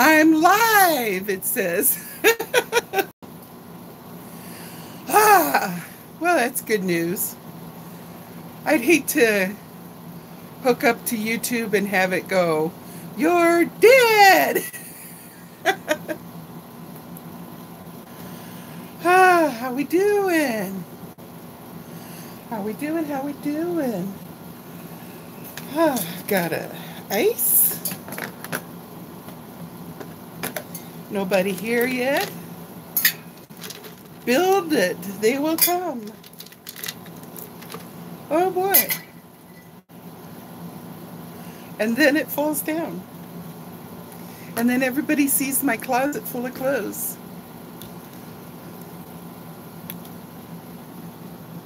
I'm live, it says. ah, well, that's good news. I'd hate to hook up to YouTube and have it go, You're dead! ah, how we doing? How we doing? How we doing? Ah, got a ice. Nobody here yet? Build it. They will come. Oh boy. And then it falls down. And then everybody sees my closet full of clothes.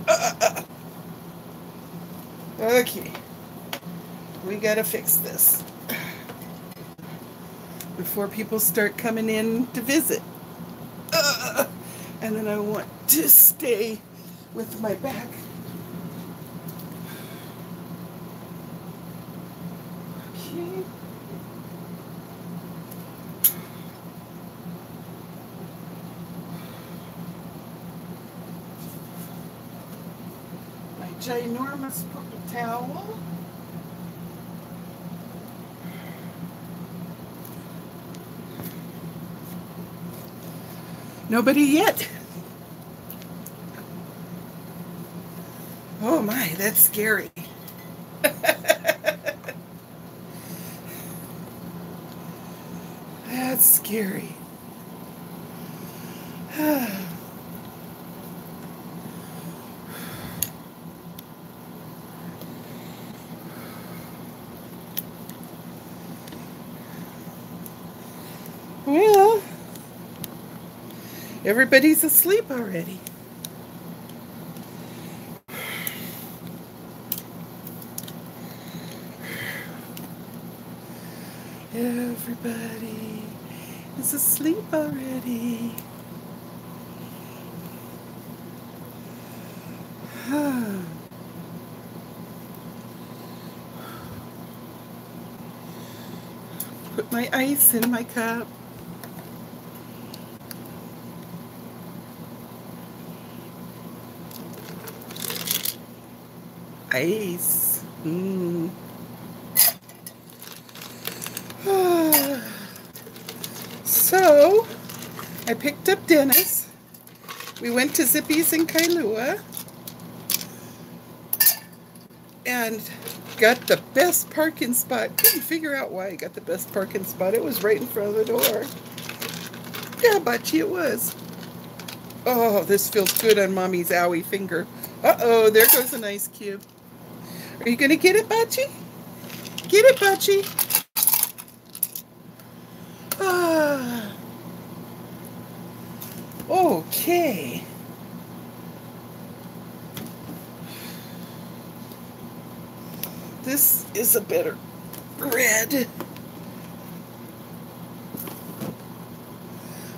Uh, uh, uh. Okay. We gotta fix this before people start coming in to visit. Uh, and then I want to stay with my back. Okay. My ginormous purple towel. Nobody yet. Oh my, that's scary. that's scary. well, everybody's asleep already. Everybody is asleep already. Put my ice in my cup. Ice. Mmm. so, I picked up Dennis. We went to Zippy's in Kailua. And got the best parking spot. Couldn't figure out why I got the best parking spot. It was right in front of the door. Yeah, Butchie, it was. Oh, this feels good on Mommy's owie finger. Uh-oh, there goes an ice cube. Are you going to get it, Butchie? Get it, Butchie. Ah. Okay. This is a better red.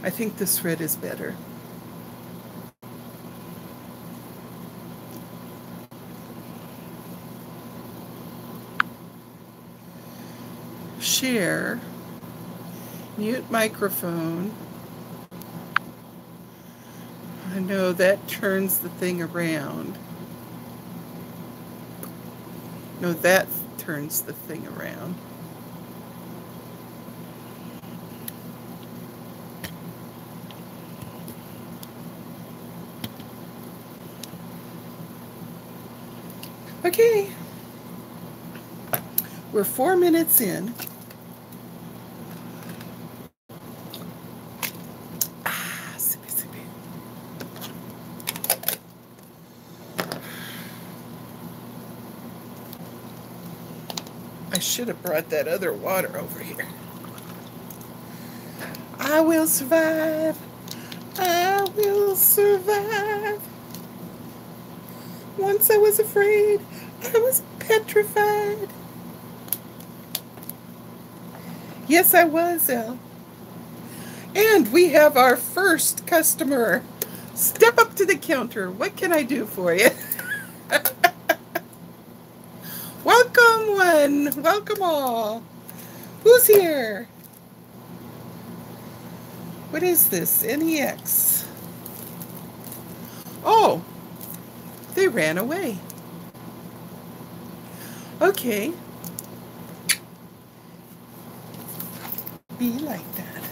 I think this red is better. Share, mute microphone. I know that turns the thing around. No, that turns the thing around. Okay. We're four minutes in. Ah, sippy, sippy. I should have brought that other water over here. I will survive. I will survive. Once I was afraid. I was petrified. Yes, I was, Elle. And we have our first customer. Step up to the counter. What can I do for you? Welcome all. Who's here? What is this? NEX. Oh, they ran away. Okay. Be like that.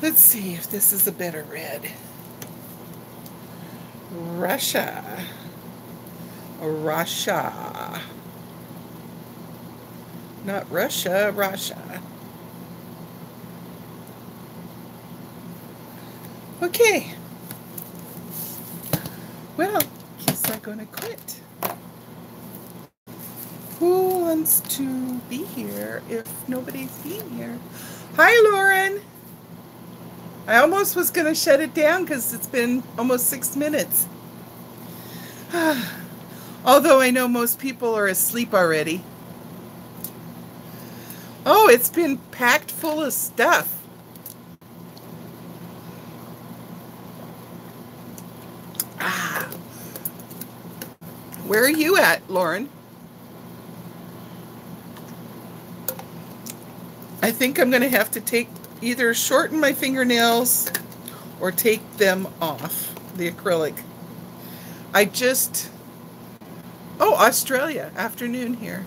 Let's see if this is a better red. Russia. Russia. Not Russia, Russia. Okay. Well, guess I'm going to quit. Who wants to be here if nobody's being here? Hi, Lauren. I almost was going to shut it down because it's been almost six minutes. Although I know most people are asleep already. Oh, it's been packed full of stuff. Ah. Where are you at, Lauren? I think I'm going to have to take either shorten my fingernails or take them off the acrylic. I just, oh, Australia, afternoon here.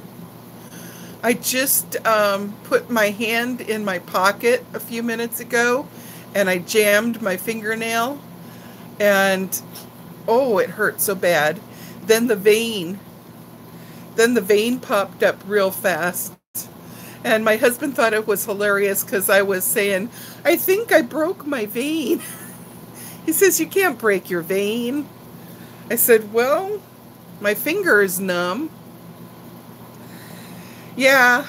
I just um, put my hand in my pocket a few minutes ago and I jammed my fingernail and oh, it hurt so bad. Then the vein, then the vein popped up real fast and my husband thought it was hilarious because I was saying, I think I broke my vein. he says, You can't break your vein. I said, Well, my finger is numb. Yeah.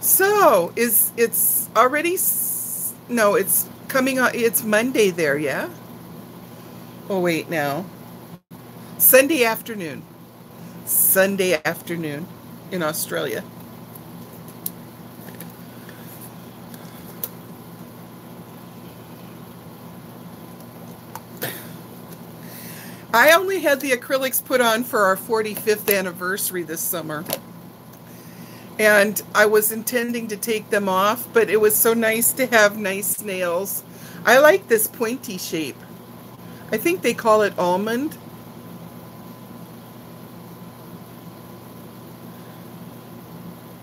So, is it's already no, it's coming on it's Monday there, yeah? Oh wait now. Sunday afternoon. Sunday afternoon in Australia. I only had the acrylics put on for our 45th anniversary this summer. And I was intending to take them off, but it was so nice to have nice nails. I like this pointy shape. I think they call it almond.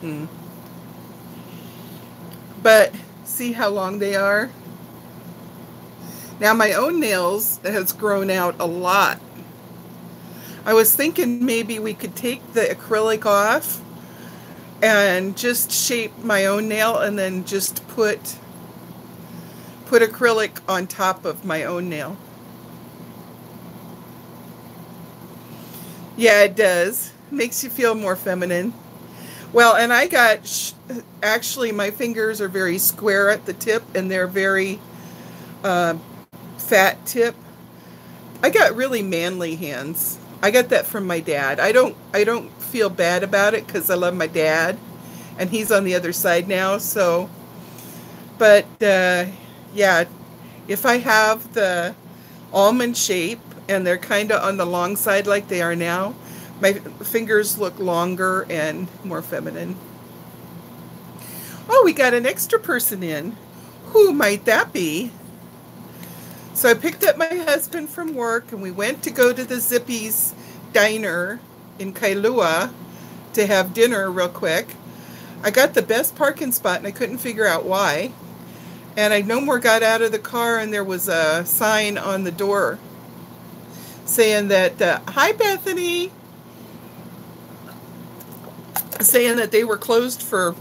Hmm. But see how long they are? Now my own nails has grown out a lot. I was thinking maybe we could take the acrylic off and just shape my own nail and then just put put acrylic on top of my own nail. Yeah, it does. Makes you feel more feminine. Well, and I got, actually my fingers are very square at the tip and they're very uh, fat tip. I got really manly hands. I got that from my dad. I don't, I don't feel bad about it because I love my dad and he's on the other side now. So, but uh, yeah, if I have the almond shape and they're kind of on the long side like they are now, my fingers look longer and more feminine. Oh, we got an extra person in. Who might that be? So I picked up my husband from work and we went to go to the Zippy's diner in Kailua to have dinner real quick. I got the best parking spot and I couldn't figure out why. And I no more got out of the car and there was a sign on the door saying that, uh, hi Bethany, saying that they were closed for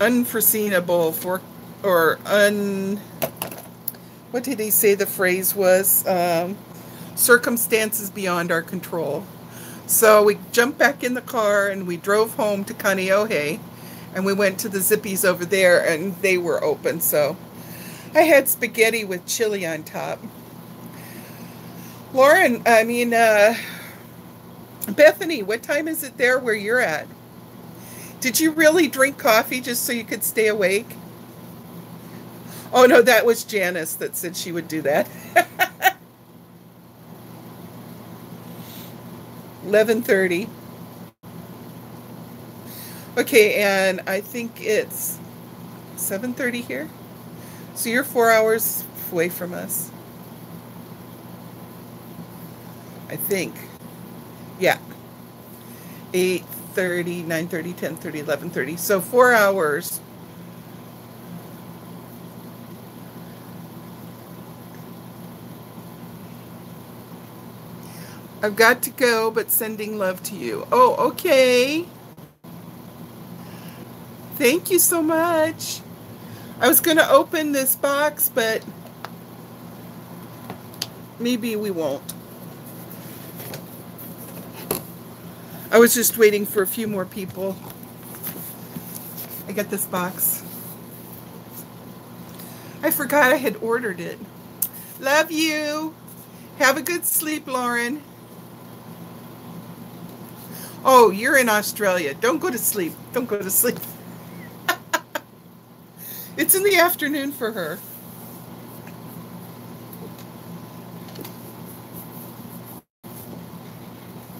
unforeseeable for or un what did he say the phrase was um, circumstances beyond our control so we jumped back in the car and we drove home to Kaneohe and we went to the Zippy's over there and they were open so I had spaghetti with chili on top Lauren I mean uh, Bethany, what time is it there where you're at? Did you really drink coffee just so you could stay awake? Oh no, that was Janice that said she would do that. 11:30. Okay, and I think it's 7.30 here. So you're four hours away from us. I think. Yeah. 8.30, 9.30, 10.30, 11.30. So four hours. I've got to go, but sending love to you. Oh, okay. Thank you so much. I was going to open this box, but maybe we won't. I was just waiting for a few more people. I got this box. I forgot I had ordered it. Love you. Have a good sleep, Lauren. Oh, you're in Australia. Don't go to sleep. Don't go to sleep. it's in the afternoon for her.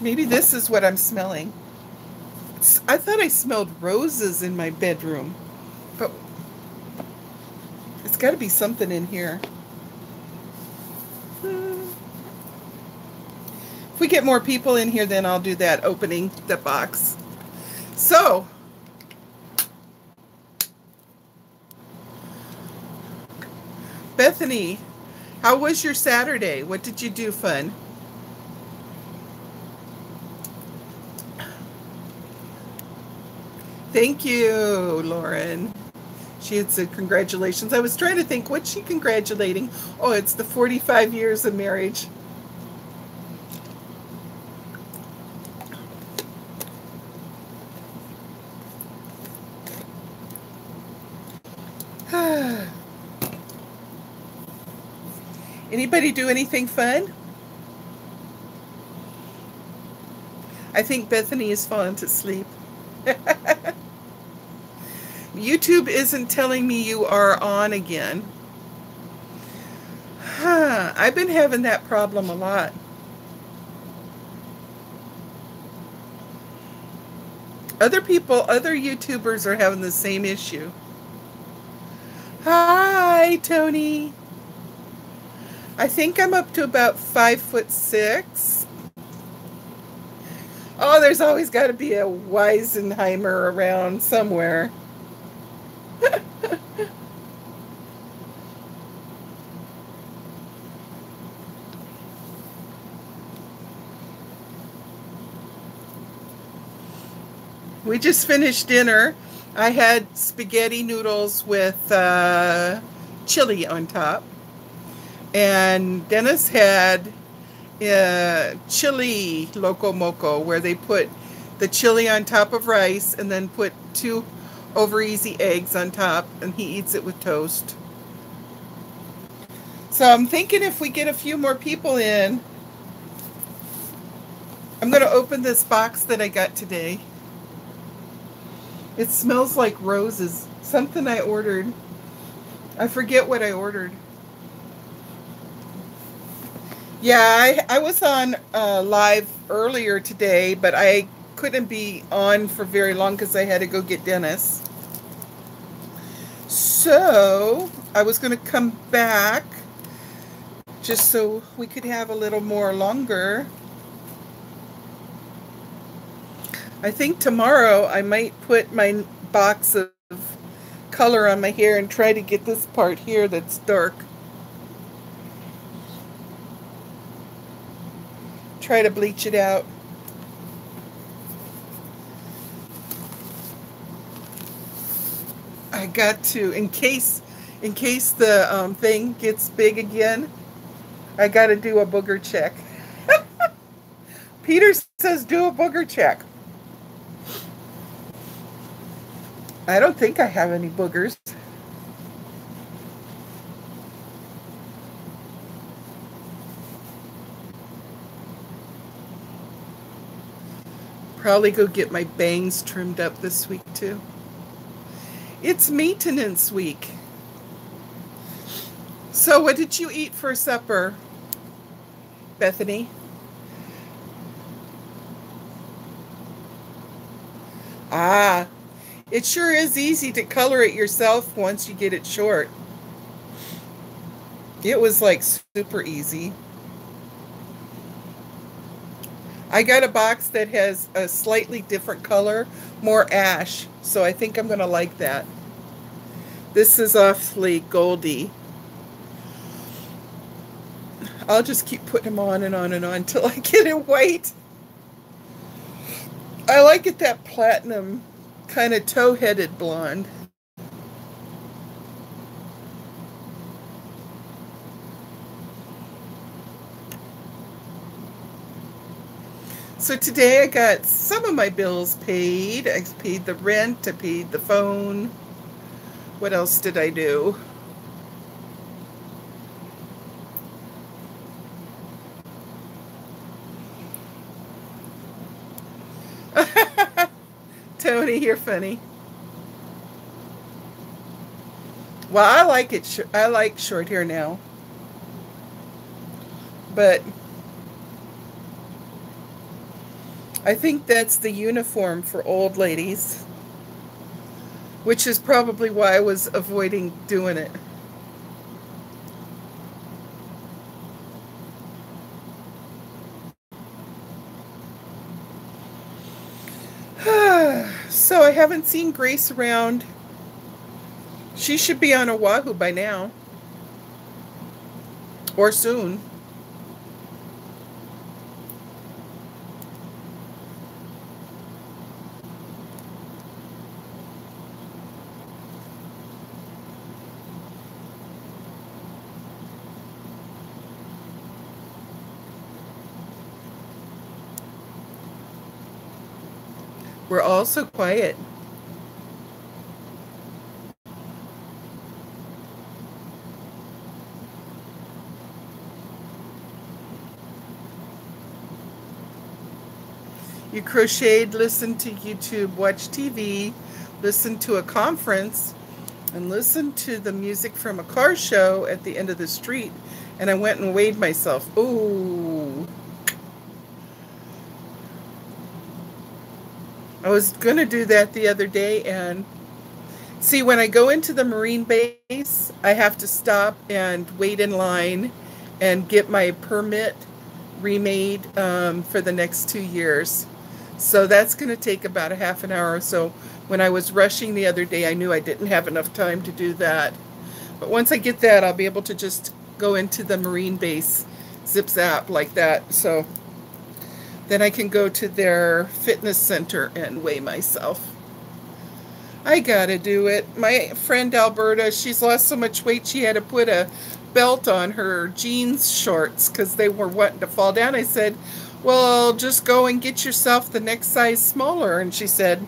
Maybe this is what I'm smelling. I thought I smelled roses in my bedroom, but it's got to be something in here. We get more people in here, then I'll do that opening the box. So, Bethany, how was your Saturday? What did you do fun? Thank you, Lauren. She had said congratulations. I was trying to think, what's she congratulating? Oh, it's the 45 years of marriage. Anybody do anything fun? I think Bethany has fallen to sleep. YouTube isn't telling me you are on again. Huh, I've been having that problem a lot. Other people, other YouTubers are having the same issue. Hi, Tony. I think I'm up to about five foot six. Oh, there's always got to be a Weisenheimer around somewhere. we just finished dinner. I had spaghetti noodles with uh, chili on top. And Dennis had uh, chili loco moco, where they put the chili on top of rice and then put two over easy eggs on top, and he eats it with toast. So I'm thinking if we get a few more people in, I'm going to open this box that I got today. It smells like roses. Something I ordered. I forget what I ordered. Yeah, I, I was on uh, live earlier today, but I couldn't be on for very long because I had to go get Dennis. So I was going to come back just so we could have a little more longer. I think tomorrow I might put my box of color on my hair and try to get this part here that's dark. Try to bleach it out. I got to, in case, in case the um, thing gets big again, I got to do a booger check. Peter says do a booger check. I don't think I have any boogers. Probably go get my bangs trimmed up this week too. It's maintenance week. So what did you eat for supper, Bethany? Ah, It sure is easy to color it yourself once you get it short. It was like super easy. I got a box that has a slightly different color, more ash, so I think I'm going to like that. This is awfully goldy. I'll just keep putting them on and on and on until I get it white. I like it that platinum kind of tow-headed blonde. So today I got some of my bills paid. I paid the rent, I paid the phone. What else did I do? Tony, you're funny. Well, I like it. I like short hair now. But I think that's the uniform for old ladies. Which is probably why I was avoiding doing it. so I haven't seen Grace around. She should be on Oahu by now. Or soon. We're all so quiet. You crocheted, listened to YouTube, watched TV, listened to a conference, and listened to the music from a car show at the end of the street. And I went and weighed myself. Ooh. I was going to do that the other day and see when I go into the Marine base, I have to stop and wait in line and get my permit remade um, for the next two years. So that's going to take about a half an hour or so. When I was rushing the other day, I knew I didn't have enough time to do that. But once I get that, I'll be able to just go into the Marine base zip zap like that. So then I can go to their fitness center and weigh myself. I gotta do it. My friend Alberta, she's lost so much weight she had to put a belt on her jeans shorts because they were wanting to fall down. I said, well, just go and get yourself the next size smaller. And she said,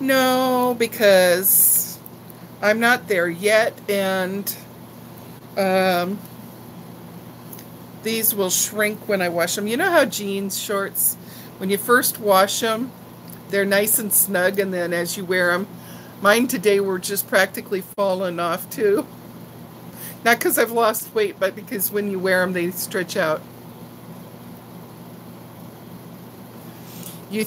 no, because I'm not there yet. And um, these will shrink when I wash them. You know how jeans shorts, when you first wash them, they're nice and snug, and then as you wear them, mine today were just practically falling off too. Not because I've lost weight, but because when you wear them, they stretch out. You,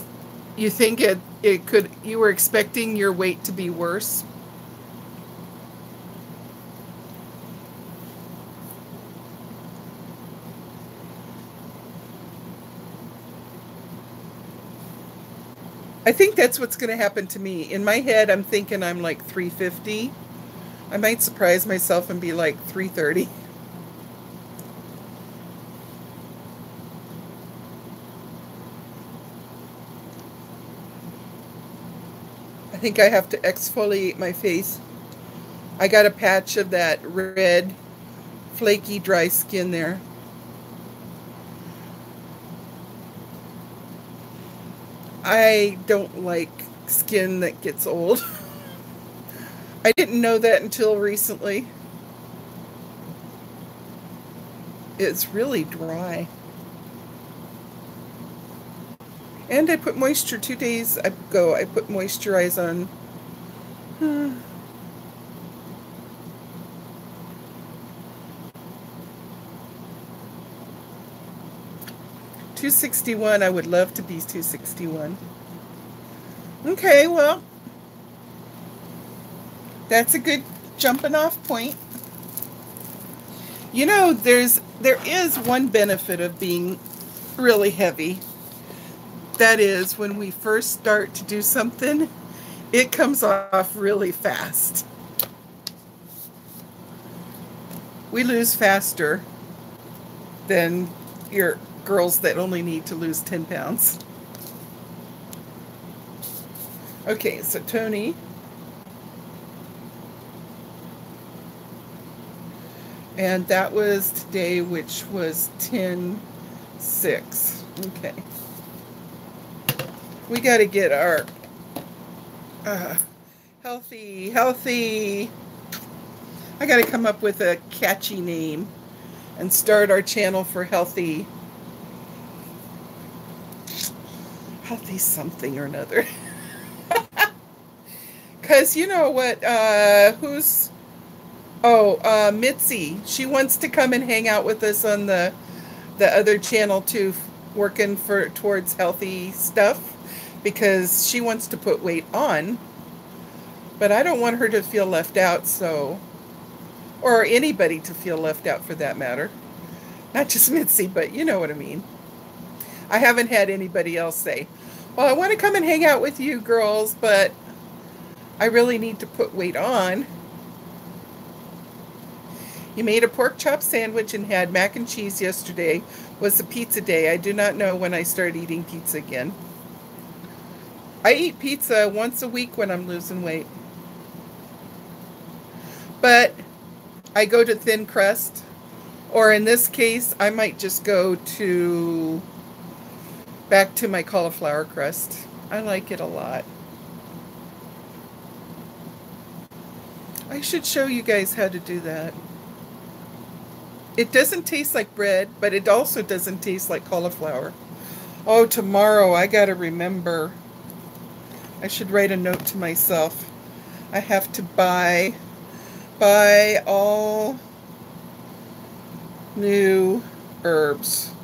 you think it, it could, you were expecting your weight to be worse? I think that's what's going to happen to me. In my head, I'm thinking I'm like 350. I might surprise myself and be like 330. I think I have to exfoliate my face. I got a patch of that red, flaky, dry skin there. I don't like skin that gets old. I didn't know that until recently. It's really dry. And I put moisture two days ago. I put moisturize on. Hmm. Two sixty one. I would love to be two sixty one. Okay, well, That's a good jumping off point. You know, there's there is one benefit of being really heavy. That is when we first start to do something, it comes off really fast. We lose faster than your girls that only need to lose 10 pounds. Okay, so Tony. And that was today, which was 10 6. Okay. We got to get our uh, healthy, healthy. I got to come up with a catchy name and start our channel for healthy, healthy something or another. Because you know what, uh, who's, oh, uh, Mitzi, she wants to come and hang out with us on the, the other channel too, working for, towards healthy stuff because she wants to put weight on. But I don't want her to feel left out, so, or anybody to feel left out for that matter. Not just Mitzi, but you know what I mean. I haven't had anybody else say, well, I want to come and hang out with you girls, but I really need to put weight on. You made a pork chop sandwich and had mac and cheese yesterday. Was a pizza day. I do not know when I start eating pizza again. I eat pizza once a week when I'm losing weight. But I go to thin crust. Or in this case, I might just go to back to my cauliflower crust. I like it a lot. I should show you guys how to do that. It doesn't taste like bread, but it also doesn't taste like cauliflower. Oh, tomorrow I got to remember I should write a note to myself. I have to buy buy all new herbs.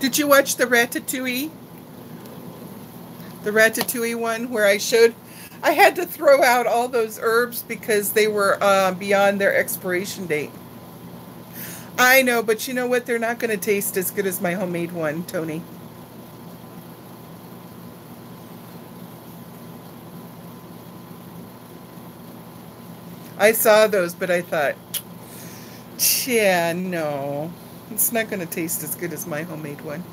Did you watch the Ratatouille? The Ratatouille one where I showed I had to throw out all those herbs because they were uh, beyond their expiration date. I know, but you know what? They're not going to taste as good as my homemade one, Tony. I saw those, but I thought, yeah, no. It's not going to taste as good as my homemade one.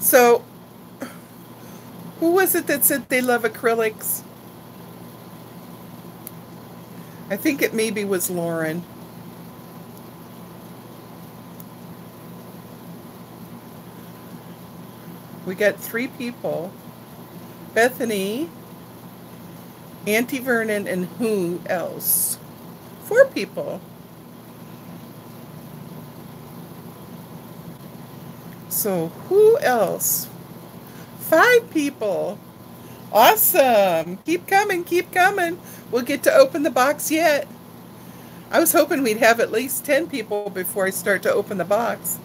So who was it that said they love acrylics? I think it maybe was Lauren. We got three people. Bethany, Auntie Vernon, and who else? Four people. So who else? five people. Awesome. Keep coming, keep coming. We'll get to open the box yet. I was hoping we'd have at least 10 people before I start to open the box.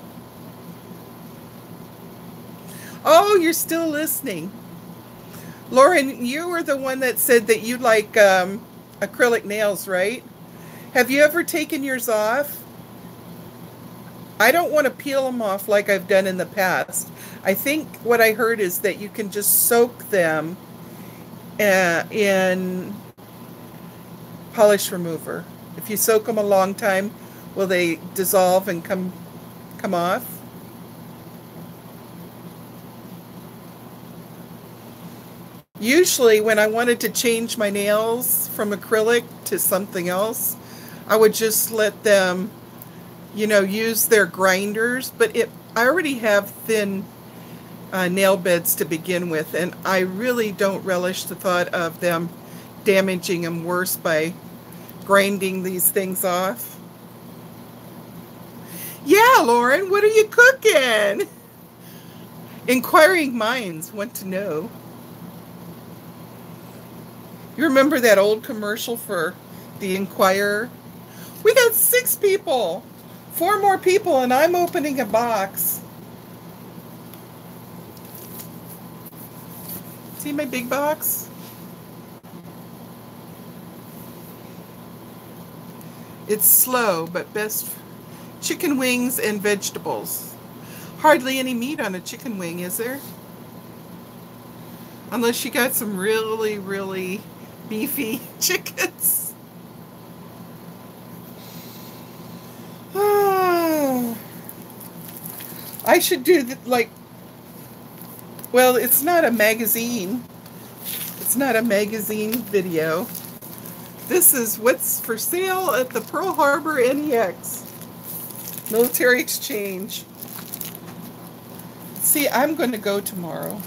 Oh, you're still listening. Lauren, you were the one that said that you like um, acrylic nails, right? Have you ever taken yours off? I don't want to peel them off like I've done in the past. I think what I heard is that you can just soak them uh, in polish remover. If you soak them a long time, will they dissolve and come come off? Usually when I wanted to change my nails from acrylic to something else, I would just let them, you know, use their grinders, but it I already have thin uh, nail beds to begin with, and I really don't relish the thought of them damaging them worse by grinding these things off. Yeah, Lauren, what are you cooking? Inquiring minds want to know. You remember that old commercial for the Inquirer? We got six people, four more people, and I'm opening a box. See my big box? It's slow, but best chicken wings and vegetables. Hardly any meat on a chicken wing, is there? Unless you got some really, really beefy chickens. I should do the, like, well, it's not a magazine. It's not a magazine video. This is what's for sale at the Pearl Harbor NEX. Military Exchange. See, I'm going to go tomorrow.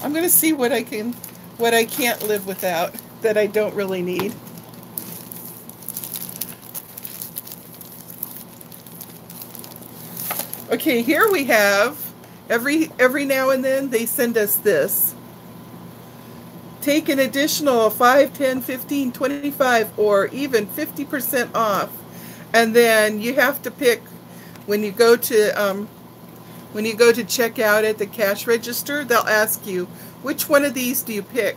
I'm going to see what I can, what I can't live without that I don't really need. Okay, here we have, every, every now and then they send us this. Take an additional 5, 10, 15, 25, or even 50% off. And then you have to pick, when you go to um, when you go to check out at the cash register, they'll ask you, which one of these do you pick?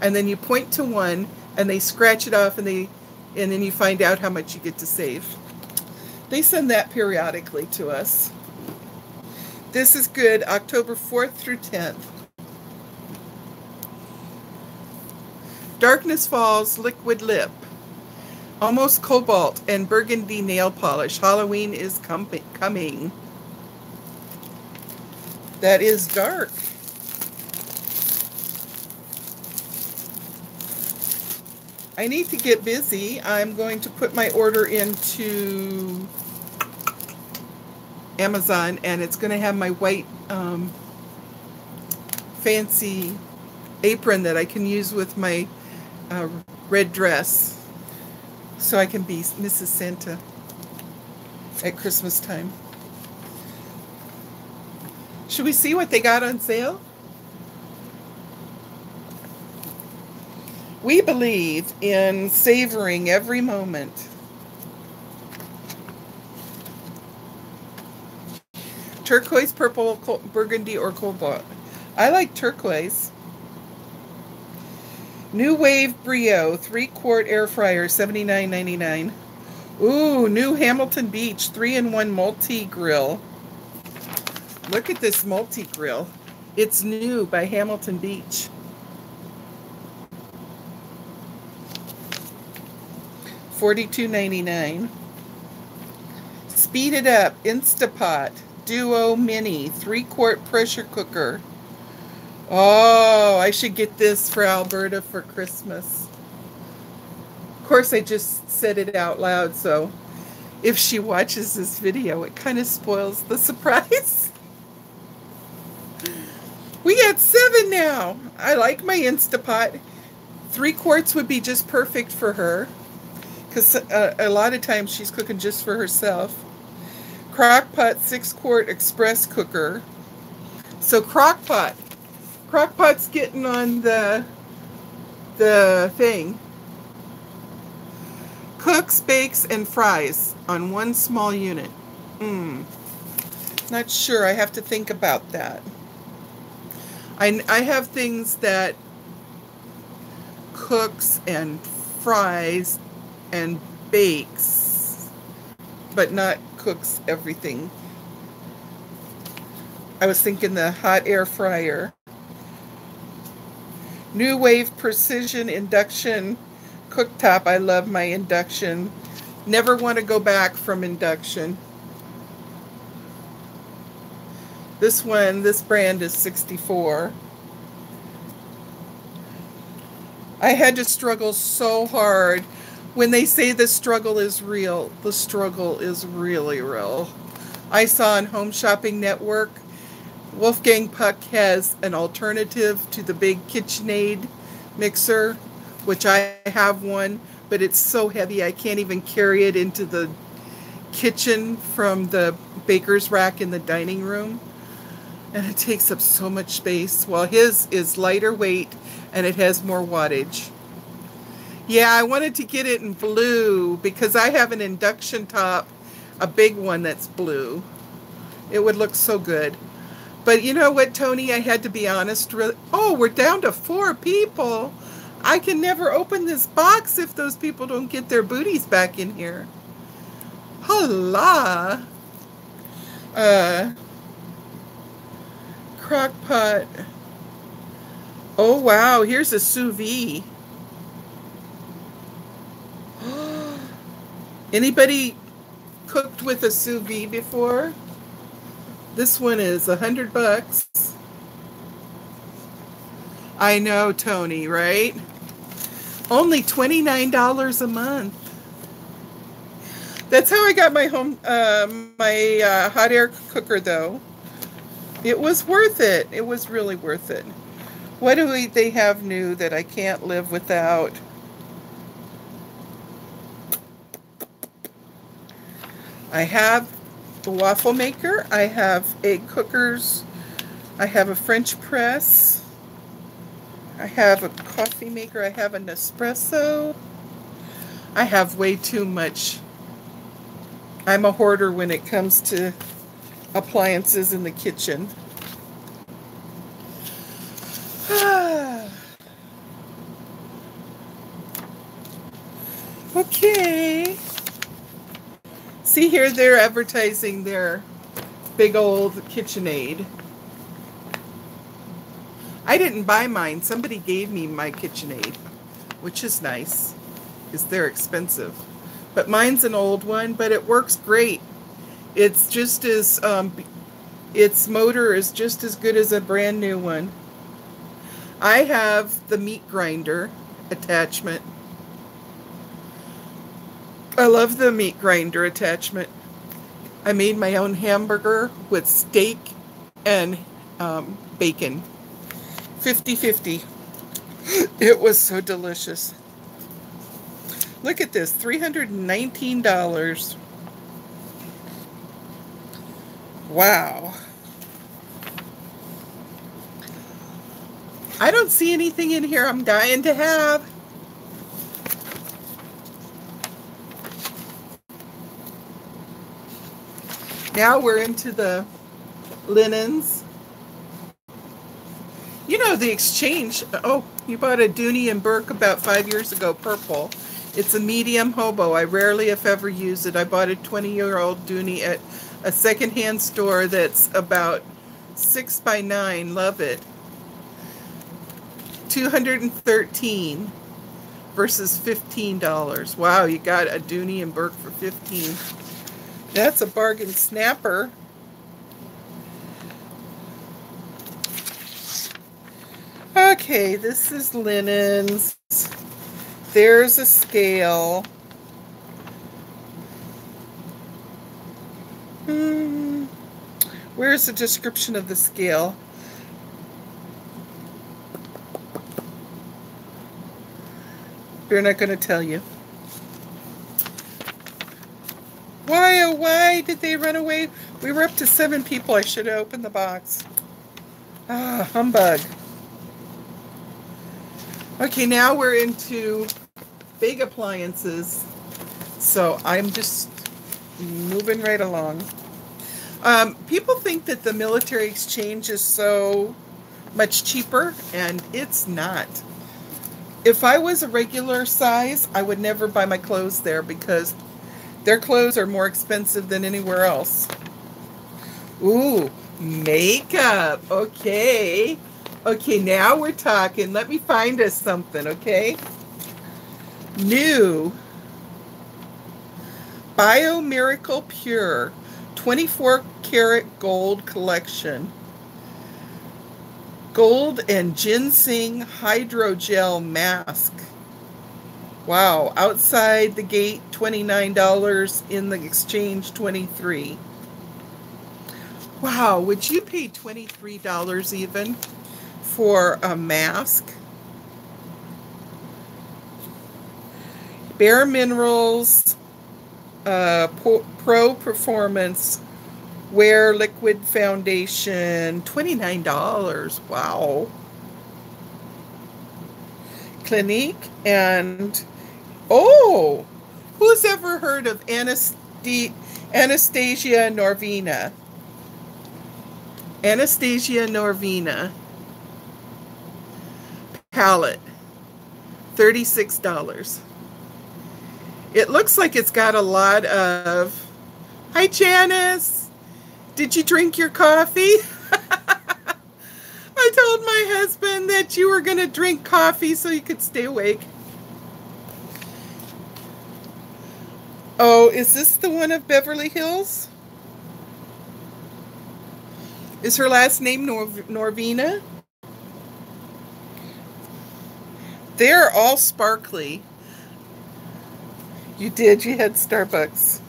And then you point to one and they scratch it off and they and then you find out how much you get to save. They send that periodically to us. This is good October 4th through 10th. Darkness Falls Liquid Lip. Almost Cobalt and Burgundy Nail Polish. Halloween is com coming that is dark. I need to get busy. I'm going to put my order into Amazon and it's going to have my white um, fancy apron that I can use with my uh, red dress so I can be Mrs. Santa at Christmas time. Should we see what they got on sale? We believe in savoring every moment. Turquoise, purple, burgundy, or cobalt. I like turquoise. NuWave Brio, 3 quart air fryer, $79.99. Ooh, new Hamilton Beach, 3 in 1 multi grill. Look at this multi-grill. It's new by Hamilton Beach. Forty-two ninety-nine. Speed it up, Instapot, Duo Mini, three-quart pressure cooker. Oh, I should get this for Alberta for Christmas. Of course, I just said it out loud, so if she watches this video, it kind of spoils the surprise. We got seven now. I like my Instapot. Three quarts would be just perfect for her. Because uh, a lot of times she's cooking just for herself. Crock-Pot six quart express cooker. So Crock-Pot. Crock-Pot's getting on the, the thing. Cooks, bakes, and fries on one small unit. Hmm. Not sure. I have to think about that. I, I have things that cooks and fries and bakes, but not cooks everything. I was thinking the hot air fryer. NuWave Precision Induction Cooktop. I love my induction. Never want to go back from induction. This one, this brand is 64. I had to struggle so hard. When they say the struggle is real, the struggle is really real. I saw on Home Shopping Network, Wolfgang Puck has an alternative to the big KitchenAid mixer, which I have one, but it's so heavy I can't even carry it into the kitchen from the baker's rack in the dining room. And it takes up so much space. While his is lighter weight and it has more wattage. Yeah, I wanted to get it in blue because I have an induction top, a big one that's blue. It would look so good. But you know what, Tony? I had to be honest. Oh, we're down to four people. I can never open this box if those people don't get their booties back in here. Hola. Uh, crock pot. Oh, wow. Here's a sous vide. Anybody cooked with a sous vide before? This one is a hundred bucks. I know, Tony, right? Only $29 a month. That's how I got my home, uh, my uh, hot air cooker, though. It was worth it. It was really worth it. What do we, they have new that I can't live without? I have the waffle maker. I have egg cookers. I have a French press. I have a coffee maker. I have an espresso. I have way too much. I'm a hoarder when it comes to appliances in the kitchen. okay. See here, they're advertising their big old KitchenAid. I didn't buy mine. Somebody gave me my KitchenAid, which is nice because they're expensive. But mine's an old one, but it works great. It's just as, um, its motor is just as good as a brand new one. I have the meat grinder attachment I love the meat grinder attachment. I made my own hamburger with steak and um, bacon. 50-50. It was so delicious. Look at this, $319. Wow. I don't see anything in here I'm dying to have. Now we're into the linens. You know, the exchange. Oh, you bought a Dooney and Bourke about five years ago, purple. It's a medium hobo. I rarely, if ever, use it. I bought a 20-year-old Dooney at a secondhand store that's about six by nine. Love it. 213 versus $15. Wow, you got a Dooney and Bourke for 15 that's a bargain snapper. Okay, this is linens. There's a scale. Hmm. Where's the description of the scale? They're not going to tell you. Why, oh, why did they run away? We were up to seven people. I should have opened the box. Ah, humbug. Okay, now we're into big appliances. So I'm just moving right along. Um, people think that the military exchange is so much cheaper, and it's not. If I was a regular size, I would never buy my clothes there because their clothes are more expensive than anywhere else. Ooh, makeup. Okay. Okay, now we're talking. Let me find us something, okay? New Bio Miracle Pure 24 karat gold collection. Gold and ginseng hydrogel mask. Wow, outside the gate $29, in the exchange 23 Wow, would you pay $23 even for a mask? Bare Minerals uh, Pro Performance Wear Liquid Foundation, $29. Wow. Clinique and, oh, who's ever heard of Anastasia Norvina? Anastasia Norvina palette, $36. It looks like it's got a lot of, hi Janice, did you drink your coffee? I told my husband that you were going to drink coffee so you could stay awake. Oh, is this the one of Beverly Hills? Is her last name Nor Norvina? They're all sparkly. You did, you had Starbucks.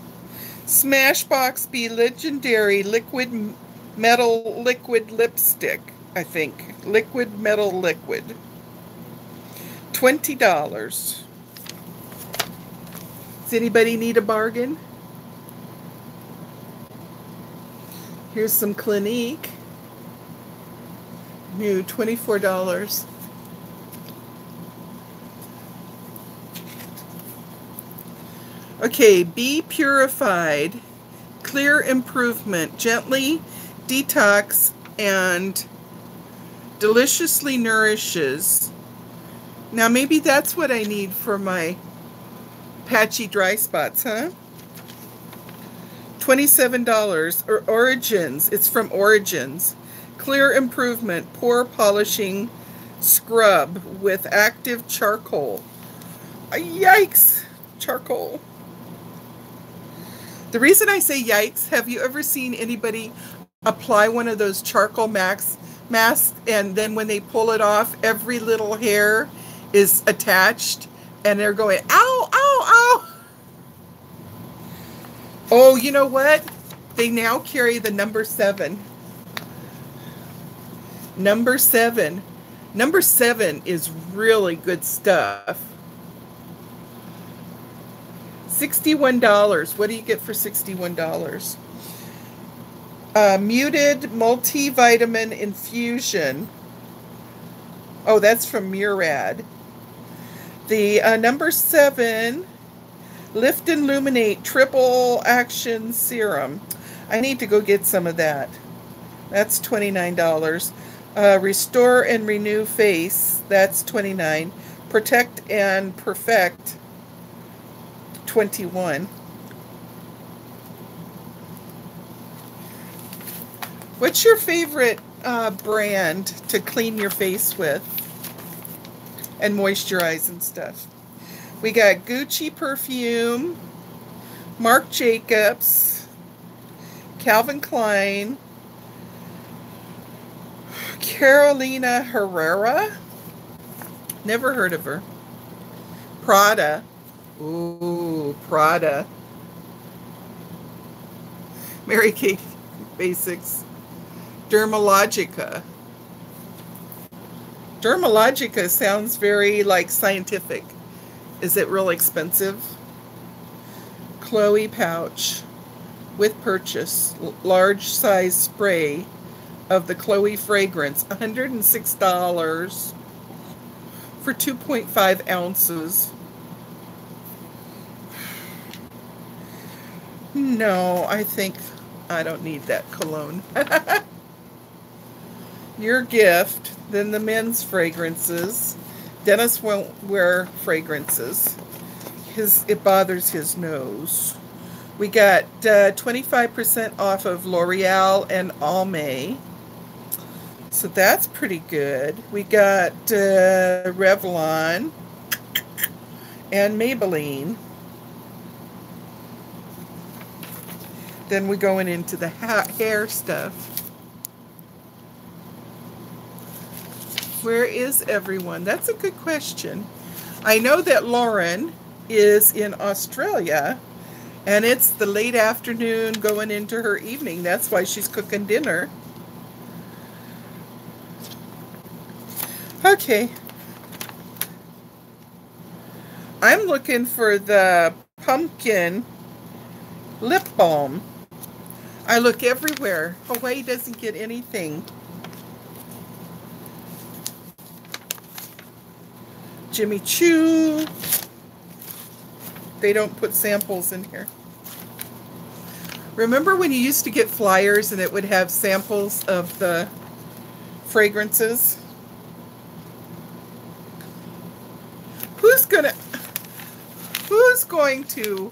Smashbox Be Legendary Liquid Metal Liquid Lipstick, I think. Liquid Metal Liquid. $20. Anybody need a bargain? Here's some Clinique. New $24. Okay, be purified, clear improvement, gently detox and deliciously nourishes. Now maybe that's what I need for my patchy dry spots, huh? $27 or Origins. It's from Origins. Clear improvement, pore polishing scrub with active charcoal. Uh, yikes, charcoal. The reason I say yikes, have you ever seen anybody apply one of those charcoal max masks and then when they pull it off, every little hair is attached and they're going, ow, ow, ow. Oh, you know what? They now carry the number seven. Number seven. Number seven is really good stuff. $61. What do you get for $61? Uh, muted multivitamin infusion. Oh, that's from Murad. The uh, number seven, Lift and Illuminate Triple Action Serum. I need to go get some of that. That's $29. Uh, Restore and Renew Face. That's 29. Protect and Perfect 21. What's your favorite uh, brand to clean your face with and moisturize and stuff? We got Gucci perfume, Marc Jacobs, Calvin Klein, Carolina Herrera. Never heard of her. Prada. Ooh, Prada. Mary Kay Basics. Dermalogica. Dermalogica sounds very like scientific. Is it real expensive? Chloe pouch with purchase. Large size spray of the Chloe fragrance. $106 for 2.5 ounces. No, I think I don't need that cologne. Your gift, then the men's fragrances. Dennis won't wear fragrances. His It bothers his nose. We got 25% uh, off of L'Oreal and Almay. So that's pretty good. We got uh, Revlon and Maybelline. then we're going into the ha hair stuff. Where is everyone? That's a good question. I know that Lauren is in Australia and it's the late afternoon going into her evening. That's why she's cooking dinner. Okay. I'm looking for the pumpkin lip balm. I look everywhere. Hawaii doesn't get anything. Jimmy Choo. They don't put samples in here. Remember when you used to get flyers and it would have samples of the fragrances? Who's gonna, who's going to,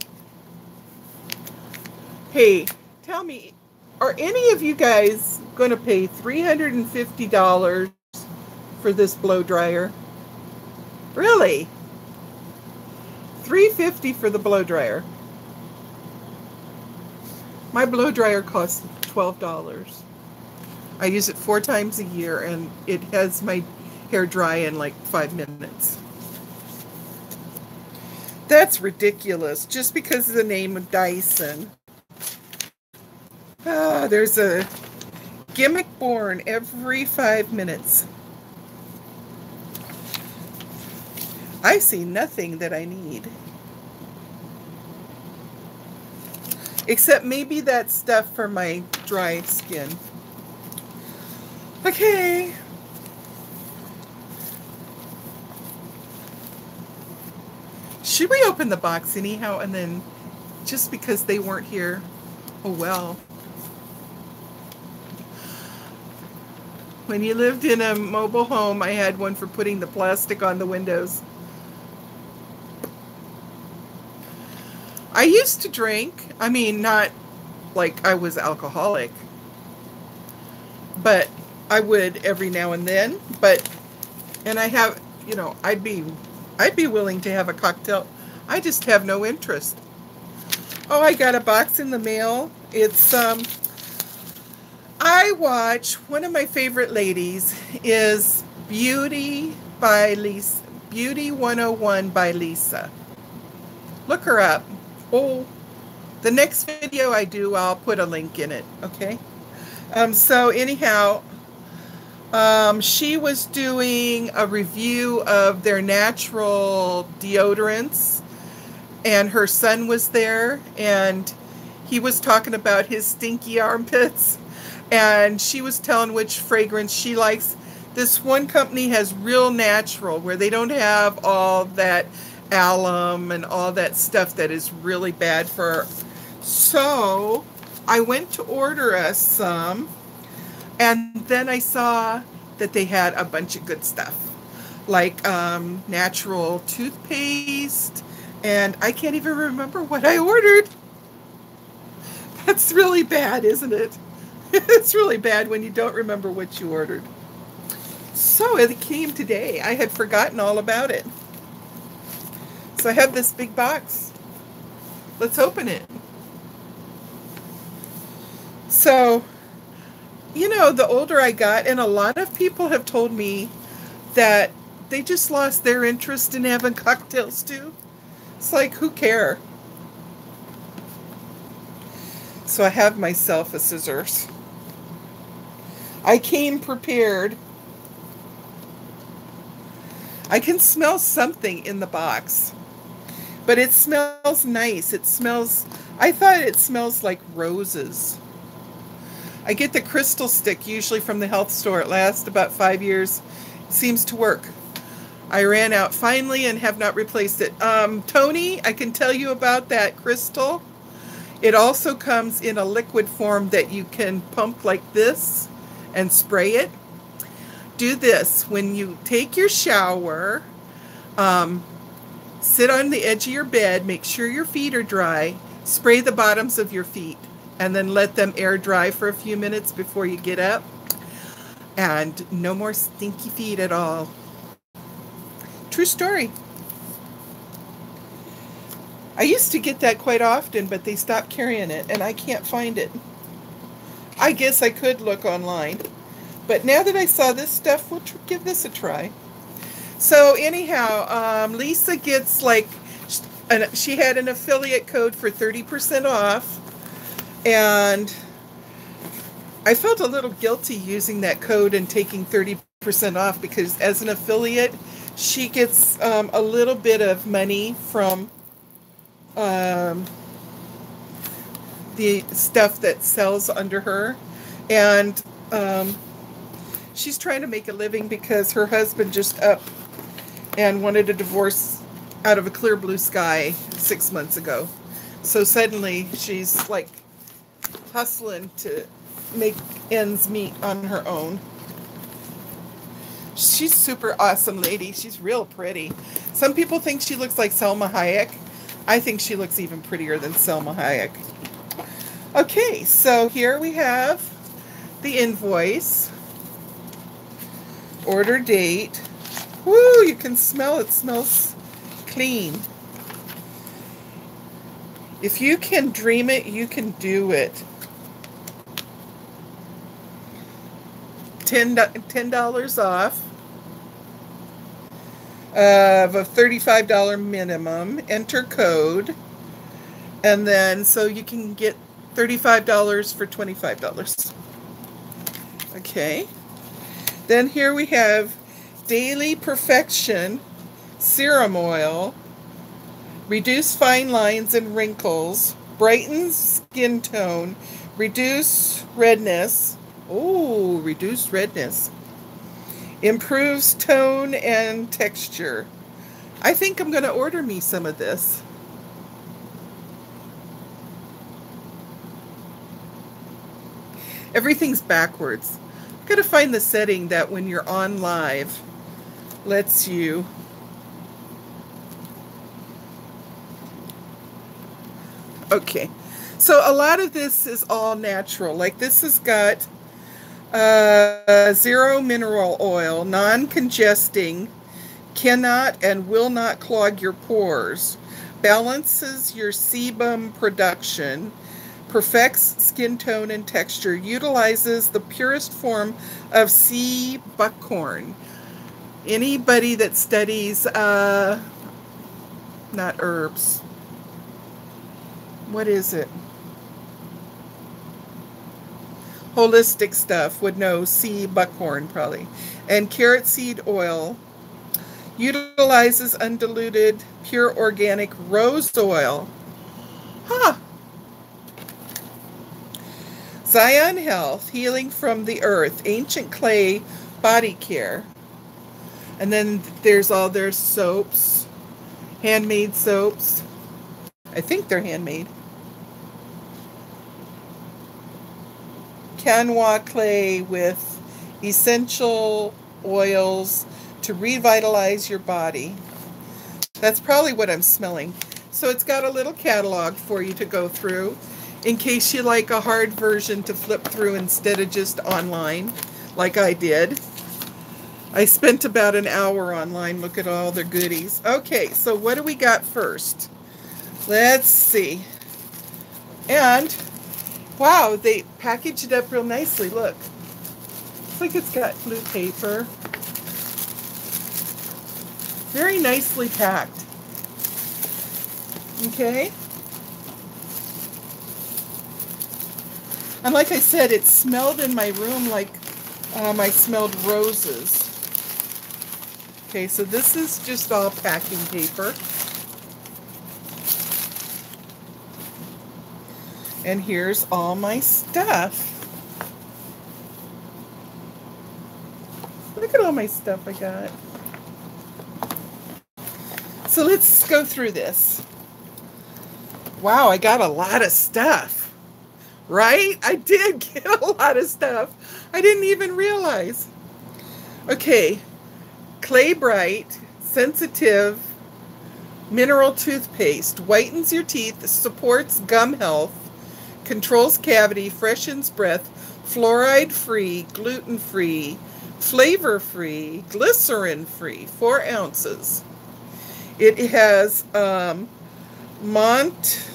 hey, tell me, are any of you guys going to pay $350 for this blow dryer? Really? 350 for the blow dryer. My blow dryer costs $12. I use it four times a year and it has my hair dry in like five minutes. That's ridiculous just because of the name of Dyson. Ah, there's a gimmick born every five minutes. I see nothing that I need. Except maybe that stuff for my dry skin. Okay. Should we open the box anyhow and then just because they weren't here, oh well. When you lived in a mobile home, I had one for putting the plastic on the windows. I used to drink. I mean, not like I was alcoholic, but I would every now and then. But, and I have, you know, I'd be, I'd be willing to have a cocktail. I just have no interest. Oh, I got a box in the mail. It's, um, I watch, one of my favorite ladies is Beauty by Lisa, Beauty 101 by Lisa. Look her up oh, the next video I do, I'll put a link in it, okay? Um, so anyhow, um, she was doing a review of their natural deodorants, and her son was there, and he was talking about his stinky armpits, and she was telling which fragrance she likes. This one company has real natural, where they don't have all that alum and all that stuff that is really bad for. So I went to order us some, and then I saw that they had a bunch of good stuff, like um, natural toothpaste, and I can't even remember what I ordered. That's really bad, isn't it? it's really bad when you don't remember what you ordered. So it came today. I had forgotten all about it. So I have this big box. Let's open it. So, you know, the older I got, and a lot of people have told me that they just lost their interest in having cocktails too. It's like, who care? So I have myself a scissors. I came prepared. I can smell something in the box. But it smells nice. It smells, I thought it smells like roses. I get the crystal stick usually from the health store. It lasts about five years. seems to work. I ran out finally and have not replaced it. Um, Tony, I can tell you about that crystal. It also comes in a liquid form that you can pump like this and spray it. Do this when you take your shower. Um, Sit on the edge of your bed, make sure your feet are dry, spray the bottoms of your feet, and then let them air dry for a few minutes before you get up. And no more stinky feet at all. True story. I used to get that quite often, but they stopped carrying it, and I can't find it. I guess I could look online. But now that I saw this stuff, we'll give this a try. So anyhow, um, Lisa gets like, an, she had an affiliate code for 30% off. And I felt a little guilty using that code and taking 30% off because as an affiliate, she gets um, a little bit of money from um, the stuff that sells under her. And um, she's trying to make a living because her husband just up and wanted a divorce out of a clear blue sky six months ago. So suddenly she's like hustling to make ends meet on her own. She's super awesome lady. She's real pretty. Some people think she looks like Salma Hayek. I think she looks even prettier than Salma Hayek. Okay, so here we have the invoice. Order date. Woo, you can smell it. smells clean. If you can dream it, you can do it. $10, $10 off of a $35 minimum. Enter code. And then, so you can get $35 for $25. Okay. Then here we have Daily Perfection Serum Oil. Reduce fine lines and wrinkles. Brightens skin tone. Reduce redness. Oh, reduce redness. Improves tone and texture. I think I'm going to order me some of this. Everything's backwards. I've got to find the setting that when you're on live lets you Okay. So a lot of this is all natural. Like this has got uh, zero mineral oil, non-congesting, cannot and will not clog your pores, balances your sebum production, perfects skin tone and texture, utilizes the purest form of sea buckthorn. Anybody that studies, uh, not herbs, what is it? holistic stuff would know sea buckthorn probably. And carrot seed oil utilizes undiluted pure organic rose oil. Huh. Zion Health, healing from the earth, ancient clay body care. And then there's all their soaps, handmade soaps. I think they're handmade. Canwa clay with essential oils to revitalize your body. That's probably what I'm smelling. So it's got a little catalog for you to go through in case you like a hard version to flip through instead of just online like I did. I spent about an hour online. Look at all the goodies. Okay, so what do we got first? Let's see. And Wow, they packaged it up real nicely. Look. It's like it's got blue paper. Very nicely packed. Okay. And like I said, it smelled in my room like um, I smelled roses. Okay, so this is just all packing paper. And here's all my stuff. Look at all my stuff I got. So let's go through this. Wow, I got a lot of stuff. Right? I did get a lot of stuff. I didn't even realize. Okay. Clay Bright, Sensitive, Mineral Toothpaste. Whitens your teeth, supports gum health, controls cavity, freshens breath, fluoride free, gluten free, flavor free, glycerin free, four ounces. It has um, Mont,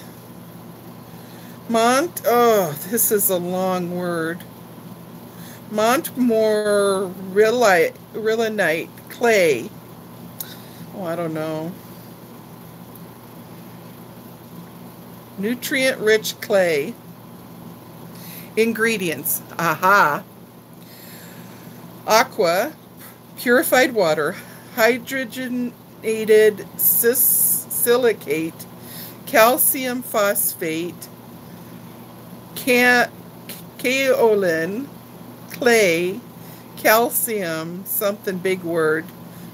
Mont, oh, this is a long word. Montmorillonite clay. Oh, I don't know. Nutrient rich clay. Ingredients. Aha. Aqua, purified water, hydrogenated silicate, calcium phosphate, kaolin, clay, calcium, something big word,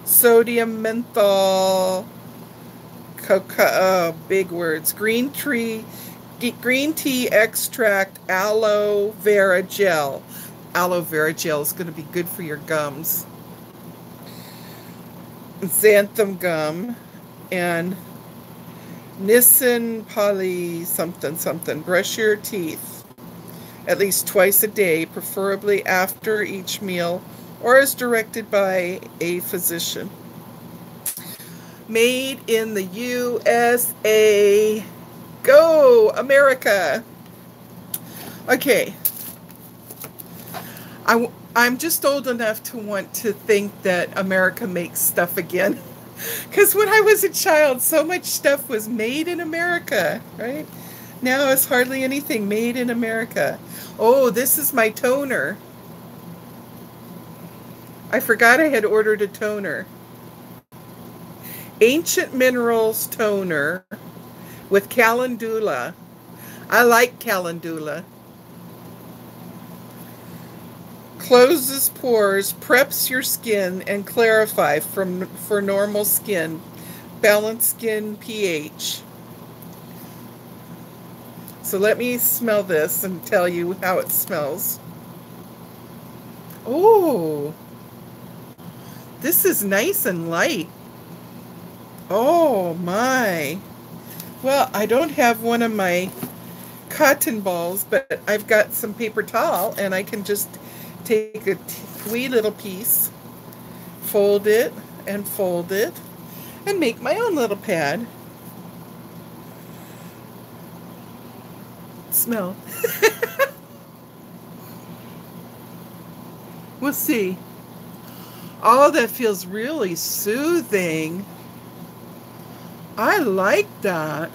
sodium menthol, coca, uh, big words, green tree, green tea extract, aloe vera gel. Aloe vera gel is going to be good for your gums. Xanthan gum and Nisin poly something something. Brush your teeth at least twice a day, preferably after each meal or as directed by a physician. Made in the USA. Go, America! Okay. I, I'm just old enough to want to think that America makes stuff again. Because when I was a child, so much stuff was made in America, right? Now it's hardly anything made in America. Oh, this is my toner. I forgot I had ordered a toner. Ancient Minerals toner with calendula. I like calendula. Closes pores, preps your skin, and clarify from for normal skin. Balanced skin pH. So let me smell this and tell you how it smells. Oh, this is nice and light. Oh my. Well, I don't have one of my cotton balls, but I've got some paper towel and I can just take a wee little piece, fold it and fold it, and make my own little pad. Smell. we'll see. Oh, that feels really soothing. I like that.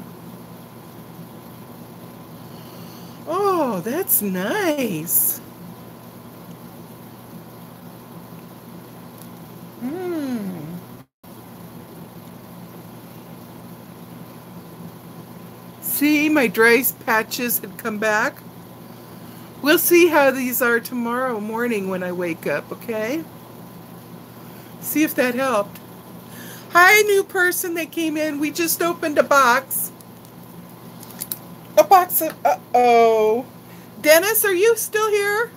Oh, that's nice. Hmm. See, my dry patches had come back. We'll see how these are tomorrow morning when I wake up, okay? See if that helped. Hi, new person that came in. We just opened a box. A box of, uh-oh. Dennis, are you still here?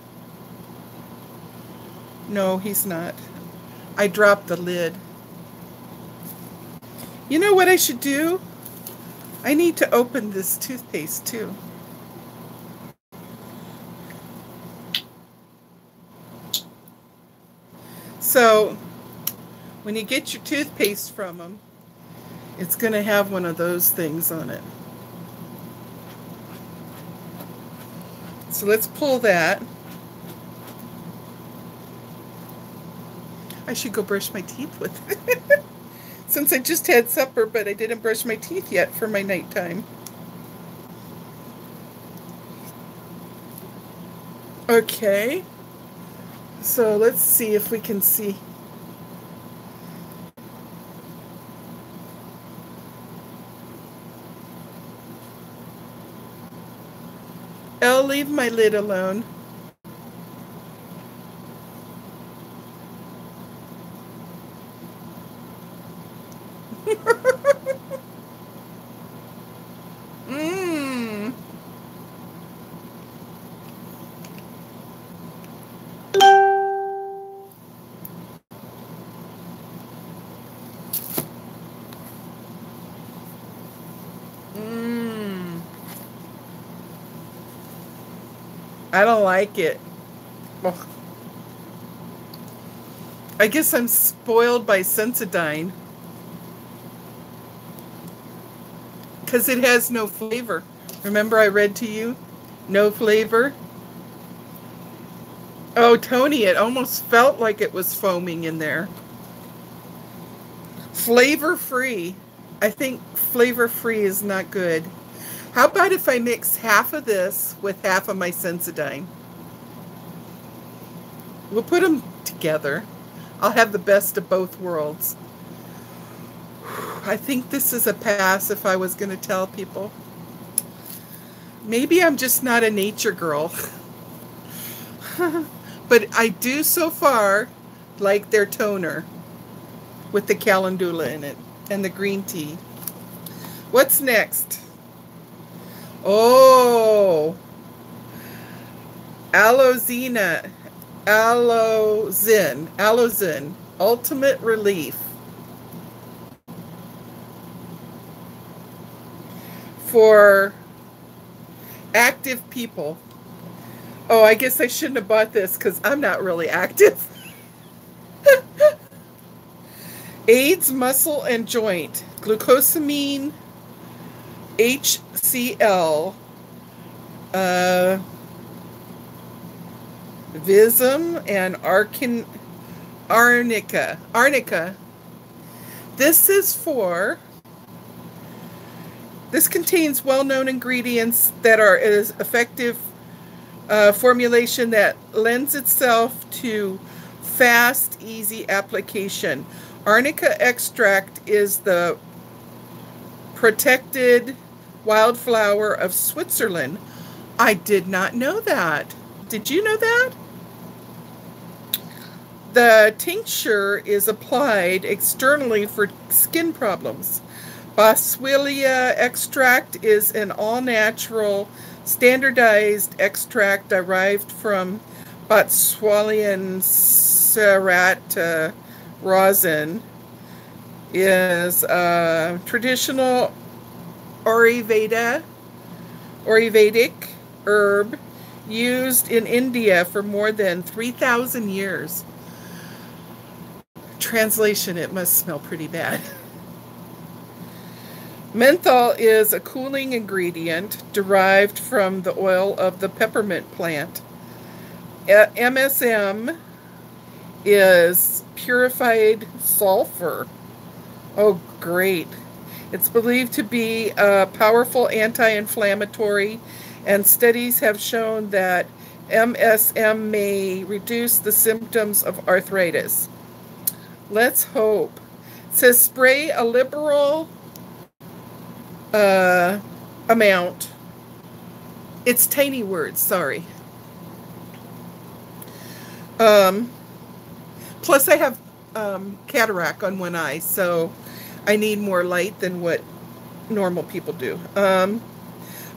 No, he's not. I dropped the lid. You know what I should do? I need to open this toothpaste too. So when you get your toothpaste from them, it's going to have one of those things on it. So let's pull that. I should go brush my teeth with it. Since I just had supper, but I didn't brush my teeth yet for my nighttime. Okay. So let's see if we can see I'll leave my lid alone. I don't like it. Ugh. I guess I'm spoiled by Sensodyne. Because it has no flavor. Remember I read to you? No flavor? Oh, Tony, it almost felt like it was foaming in there. Flavor free. I think flavor free is not good. How about if I mix half of this with half of my Sensodyne? We'll put them together. I'll have the best of both worlds. I think this is a pass if I was going to tell people. Maybe I'm just not a nature girl. but I do so far like their toner with the calendula in it and the green tea. What's next? Oh, Alozina, Alozin, Alozin, Ultimate Relief. For active people. Oh, I guess I shouldn't have bought this because I'm not really active. AIDS muscle and joint, glucosamine, HCl, uh, Vism, and Arkin, Arnica. Arnica. This is for this contains well-known ingredients that are as effective uh, formulation that lends itself to fast, easy application. Arnica extract is the protected wildflower of Switzerland. I did not know that. Did you know that? The tincture is applied externally for skin problems. Boswellia extract is an all-natural, standardized extract derived from Boswellian cerat uh, rosin. Is a traditional Ayurveda, Ayurvedic herb used in India for more than 3,000 years. Translation, it must smell pretty bad. Menthol is a cooling ingredient derived from the oil of the peppermint plant. MSM is purified sulfur. Oh, great. It's believed to be a powerful anti inflammatory, and studies have shown that MSM may reduce the symptoms of arthritis. Let's hope. It says spray a liberal uh, amount. It's tiny words, sorry. Um, plus, I have um, cataract on one eye, so I need more light than what normal people do. Um,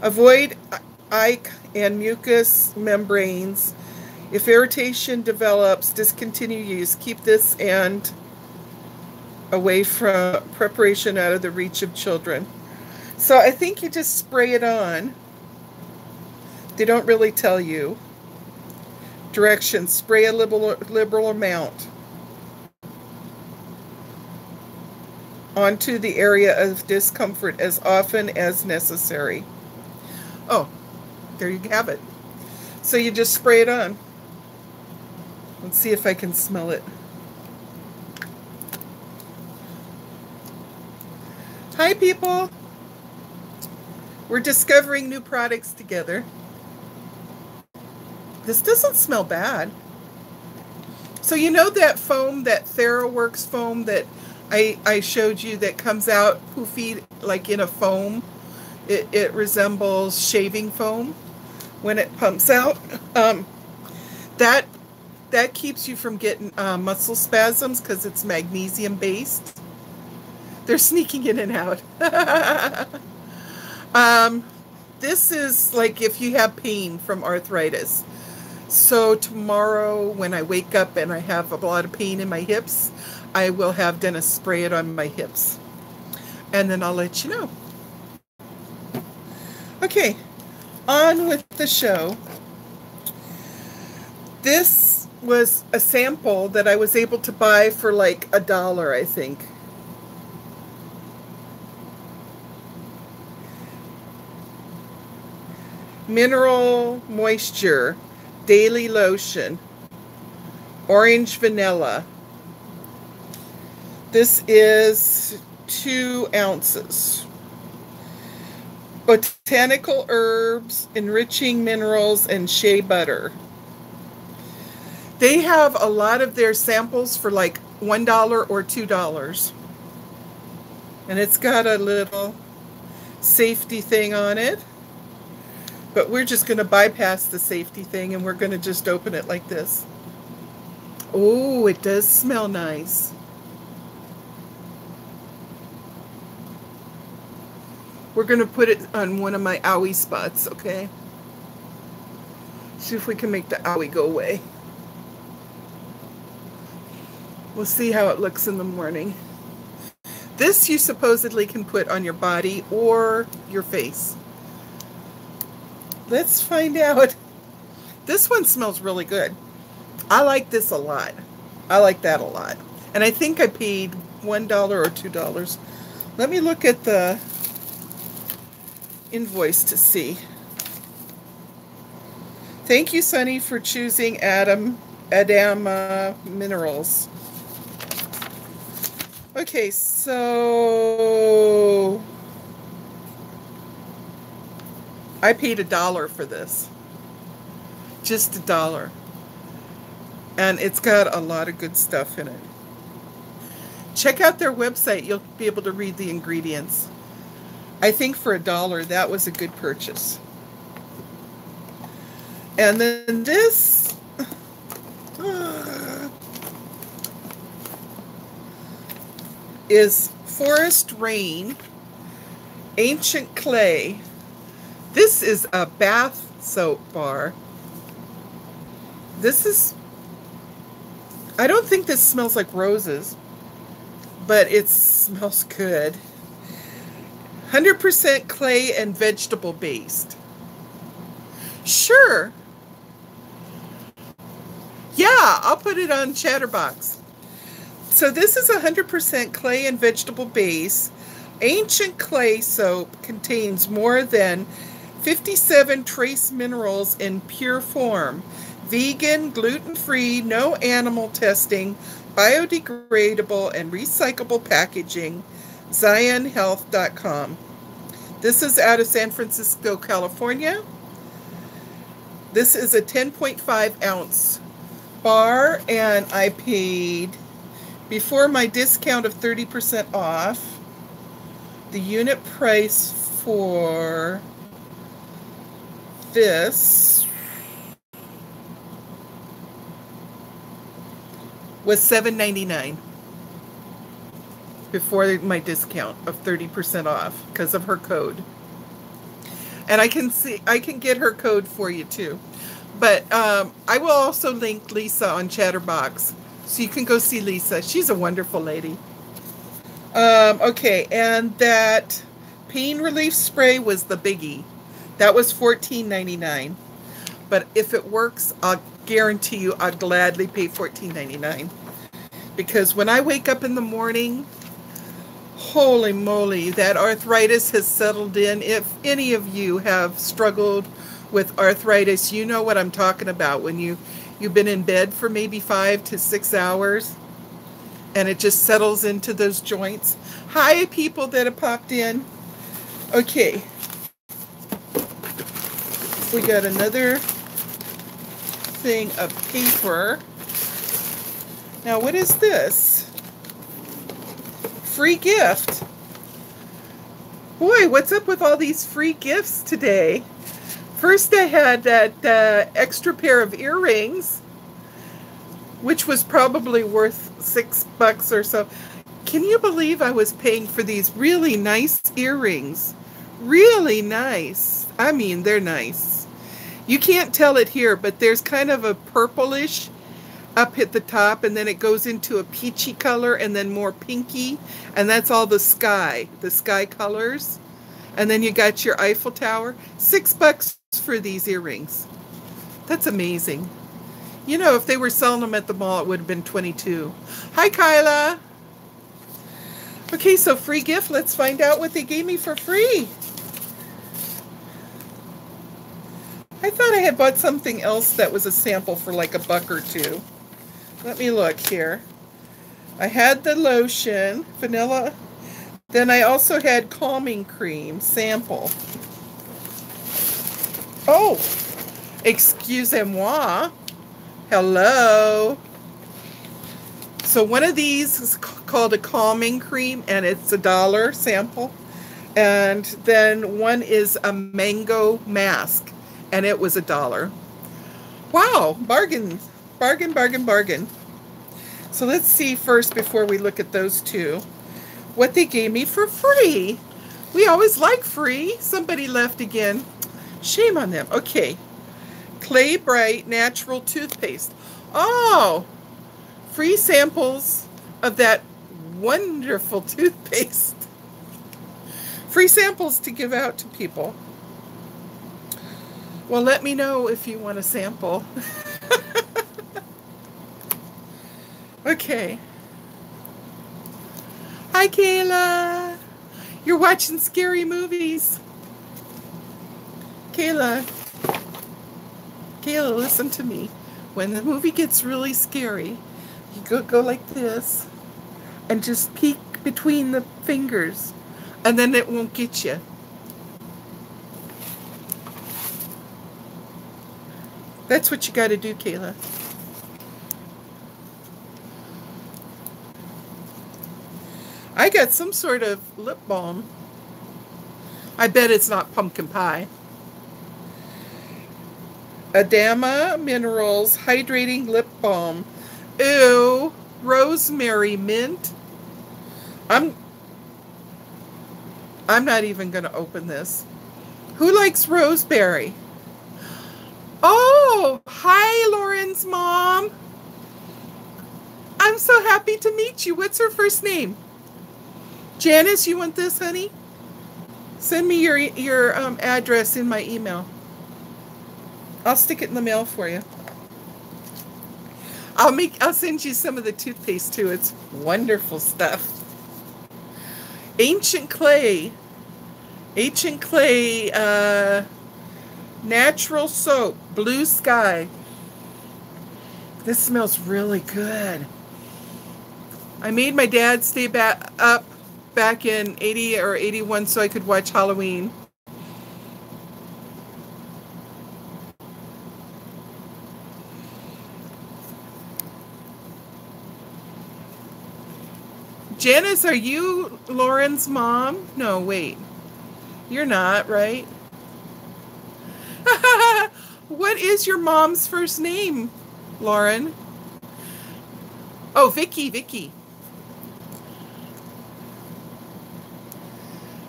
avoid eye and mucous membranes. If irritation develops, discontinue use. Keep this and away from preparation out of the reach of children. So I think you just spray it on. They don't really tell you. Directions, spray a liberal, liberal amount onto the area of discomfort as often as necessary. Oh, there you have it. So you just spray it on. Let's see if I can smell it. Hi, people. We're discovering new products together. This doesn't smell bad. So you know that foam, that TheraWorks foam that I, I showed you that comes out poofy like in a foam? It, it resembles shaving foam when it pumps out. Um, that that keeps you from getting uh, muscle spasms because it's magnesium based. They're sneaking in and out. Um, this is like if you have pain from arthritis. So tomorrow when I wake up and I have a lot of pain in my hips, I will have Dennis spray it on my hips. And then I'll let you know. Okay, on with the show. This was a sample that I was able to buy for like a dollar, I think. Mineral Moisture Daily Lotion, Orange Vanilla. This is two ounces. Botanical herbs, enriching minerals, and shea butter. They have a lot of their samples for like $1 or $2. And it's got a little safety thing on it. But we're just going to bypass the safety thing and we're going to just open it like this. Oh, it does smell nice. We're going to put it on one of my owie spots, okay? See if we can make the owie go away. We'll see how it looks in the morning. This you supposedly can put on your body or your face. Let's find out. This one smells really good. I like this a lot. I like that a lot. And I think I paid $1 or $2. Let me look at the invoice to see. Thank you, Sunny, for choosing Adam Adama uh, Minerals. Okay, so I paid a dollar for this. Just a dollar. And it's got a lot of good stuff in it. Check out their website. You'll be able to read the ingredients. I think for a dollar, that was a good purchase. And then this uh, is Forest Rain Ancient Clay. This is a bath soap bar. This is, I don't think this smells like roses, but it smells good. 100% clay and vegetable based. Sure. Yeah, I'll put it on Chatterbox. So this is 100% clay and vegetable base. Ancient clay soap contains more than 57 trace minerals in pure form. Vegan, gluten-free, no animal testing, biodegradable and recyclable packaging. ZionHealth.com. This is out of San Francisco, California. This is a 10.5 ounce bar and I paid before my discount of 30% off the unit price for this was $7.99 before my discount of 30% off because of her code. And I can see I can get her code for you too. But um, I will also link Lisa on Chatterbox so you can go see Lisa. She's a wonderful lady. Um, okay, and that pain relief spray was the biggie. That was $14.99. But if it works, I'll guarantee you I'd gladly pay $14.99. Because when I wake up in the morning, holy moly, that arthritis has settled in. If any of you have struggled with arthritis, you know what I'm talking about when you you've been in bed for maybe 5 to 6 hours and it just settles into those joints. Hi people that have popped in. Okay. We got another thing of paper. Now what is this? Free gift. Boy, what's up with all these free gifts today? First I had that uh, extra pair of earrings, which was probably worth six bucks or so. Can you believe I was paying for these really nice earrings? Really nice. I mean, they're nice. You can't tell it here, but there's kind of a purplish up at the top and then it goes into a peachy color and then more pinky and that's all the sky, the sky colors. And then you got your Eiffel Tower. Six bucks for these earrings. That's amazing. You know, if they were selling them at the mall, it would have been 22. Hi, Kyla. Okay, so free gift. Let's find out what they gave me for free. I thought I had bought something else that was a sample for like a buck or two. Let me look here. I had the lotion, vanilla. Then I also had calming cream sample. Oh, excusez-moi. Hello. So one of these is called a calming cream and it's a dollar sample. And then one is a mango mask and it was a dollar. Wow, bargain, bargain, bargain, bargain. So let's see first before we look at those two what they gave me for free. We always like free. Somebody left again. Shame on them. Okay. Clay Bright Natural Toothpaste. Oh, free samples of that wonderful toothpaste. Free samples to give out to people. Well, let me know if you want a sample. okay. Hi, Kayla. You're watching scary movies. Kayla. Kayla, listen to me. When the movie gets really scary, you go, go like this and just peek between the fingers and then it won't get you. That's what you got to do, Kayla. I got some sort of lip balm. I bet it's not pumpkin pie. Adama Minerals Hydrating Lip Balm. Ew. Rosemary Mint. I'm I'm not even going to open this. Who likes roseberry? Oh, hi, Lauren's mom. I'm so happy to meet you. What's her first name? Janice, you want this, honey? Send me your your um, address in my email. I'll stick it in the mail for you. I'll make I'll send you some of the toothpaste too. It's wonderful stuff. Ancient clay. Ancient clay uh, natural soap, blue sky. This smells really good. I made my dad stay back up back in 80 or 81 so I could watch Halloween. Janice, are you Lauren's mom? No, wait. You're not, right? what is your mom's first name, Lauren? Oh, Vicky, Vicky.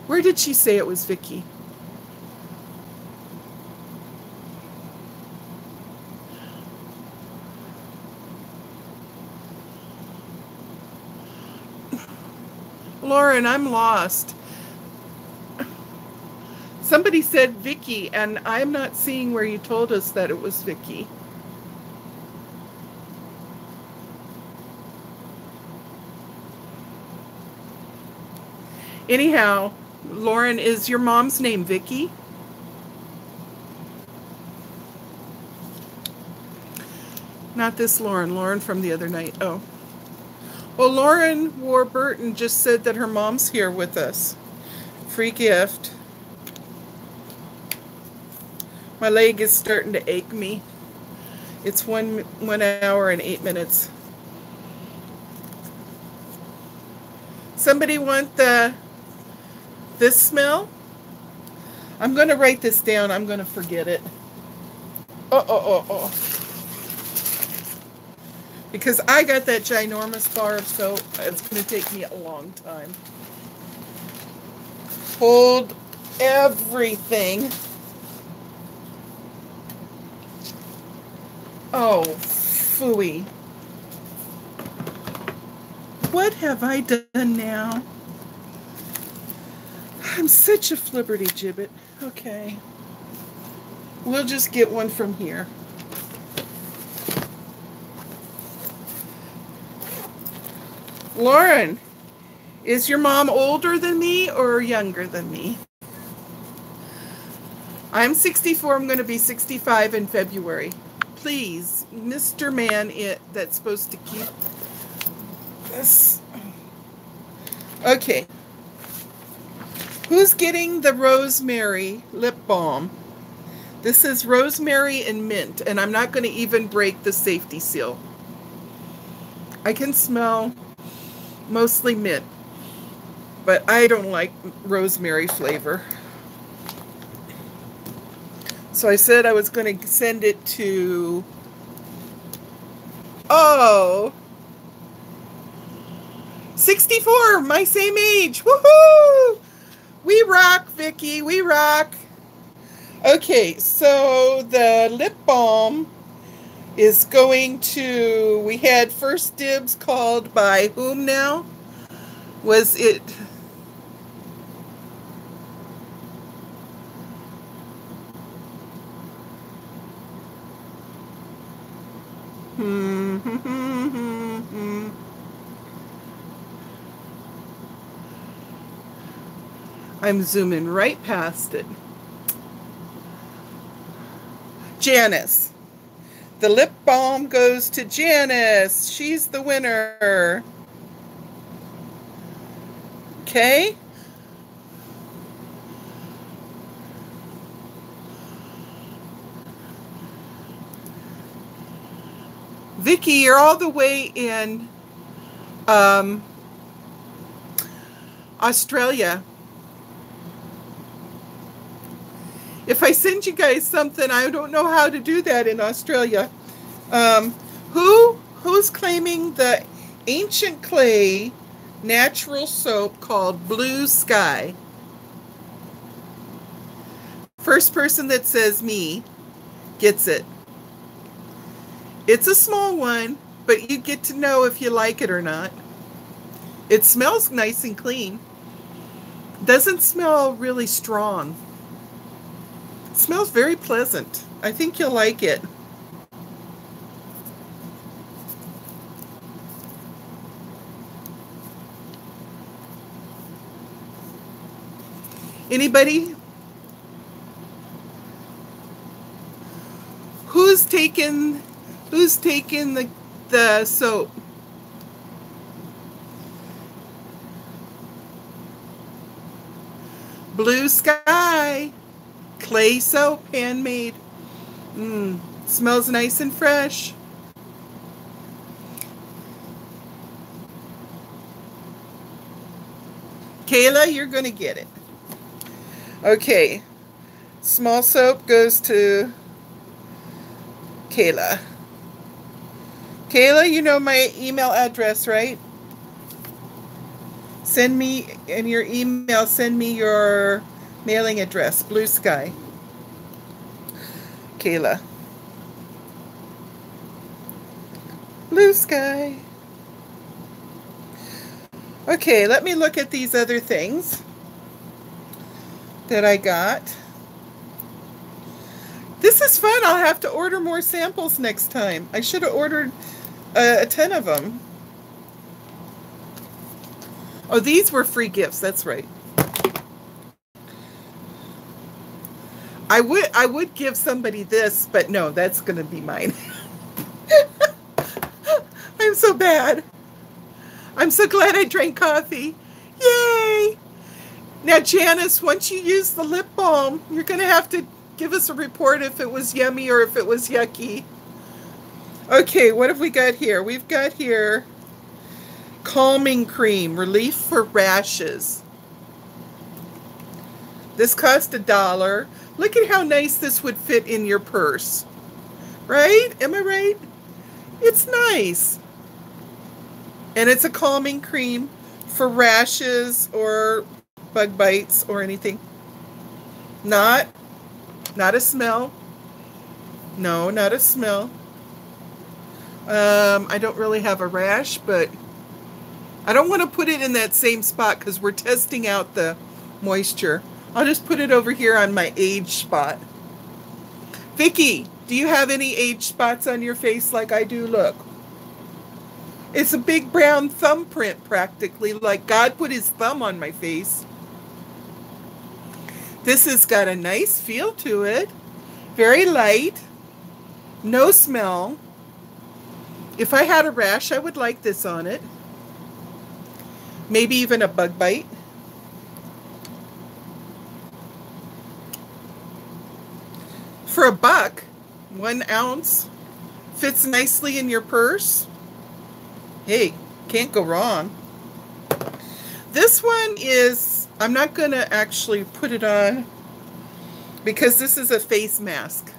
Where did she say it was Vicky? Lauren, I'm lost. Somebody said Vicky, and I'm not seeing where you told us that it was Vicky. Anyhow, Lauren, is your mom's name Vicky? Not this Lauren, Lauren from the other night. Oh. Well, Lauren Warburton just said that her mom's here with us. Free gift. My leg is starting to ache me. It's one one hour and eight minutes. Somebody want the this smell? I'm going to write this down. I'm going to forget it. Oh, oh, oh, oh. Because I got that ginormous bar of soap. It's going to take me a long time. Hold everything. Oh, phooey. What have I done now? I'm such a flibberty gibbet. Okay. We'll just get one from here. Lauren, is your mom older than me or younger than me? I'm 64. I'm going to be 65 in February. Please, Mr. Man it that's supposed to keep this. Okay. Who's getting the rosemary lip balm? This is rosemary and mint, and I'm not going to even break the safety seal. I can smell mostly mint, but I don't like rosemary flavor. So I said I was going to send it to. Oh! 64, my same age. Woohoo! We rock, Vicky. We rock. Okay, so the lip balm is going to. We had first dibs called by whom now? Was it hmm, hmm, hmm, I'm zooming right past it. Janice. The lip balm goes to Janice. She's the winner. Okay. Vicky, you're all the way in um, Australia. If I send you guys something, I don't know how to do that in Australia. Um, who who's claiming the ancient clay natural soap called Blue Sky? First person that says me gets it. It's a small one, but you get to know if you like it or not. It smells nice and clean. Doesn't smell really strong. It smells very pleasant. I think you'll like it. Anybody? Who's taken Who's taking the, the soap? Blue Sky. Clay soap, handmade. Mmm, smells nice and fresh. Kayla, you're going to get it. Okay. Small soap goes to Kayla. Kayla, you know my email address, right? Send me in your email, send me your mailing address, Blue Sky. Kayla. Blue Sky. Okay, let me look at these other things that I got. This is fun. I'll have to order more samples next time. I should have ordered uh, a ton of them. Oh, these were free gifts. That's right. I would I would give somebody this, but no, that's to be mine. I'm so bad. I'm so glad I drank coffee. Yay! Now, Janice, once you use the lip balm, you're to have to give us a report if it was yummy or if it was yucky. Okay, what have we got here? We've got here calming cream, relief for rashes. This cost a dollar. Look at how nice this would fit in your purse. Right? Am I right? It's nice. And it's a calming cream for rashes or bug bites or anything. Not, not a smell. No, not a smell. Um, I don't really have a rash, but I don't want to put it in that same spot because we're testing out the moisture. I'll just put it over here on my age spot. Vicki, do you have any age spots on your face like I do? Look. It's a big brown thumbprint practically, like God put his thumb on my face. This has got a nice feel to it. Very light. No smell. If I had a rash, I would like this on it. Maybe even a bug bite. For a buck, one ounce, fits nicely in your purse. Hey, can't go wrong. This one is, I'm not going to actually put it on because this is a face mask.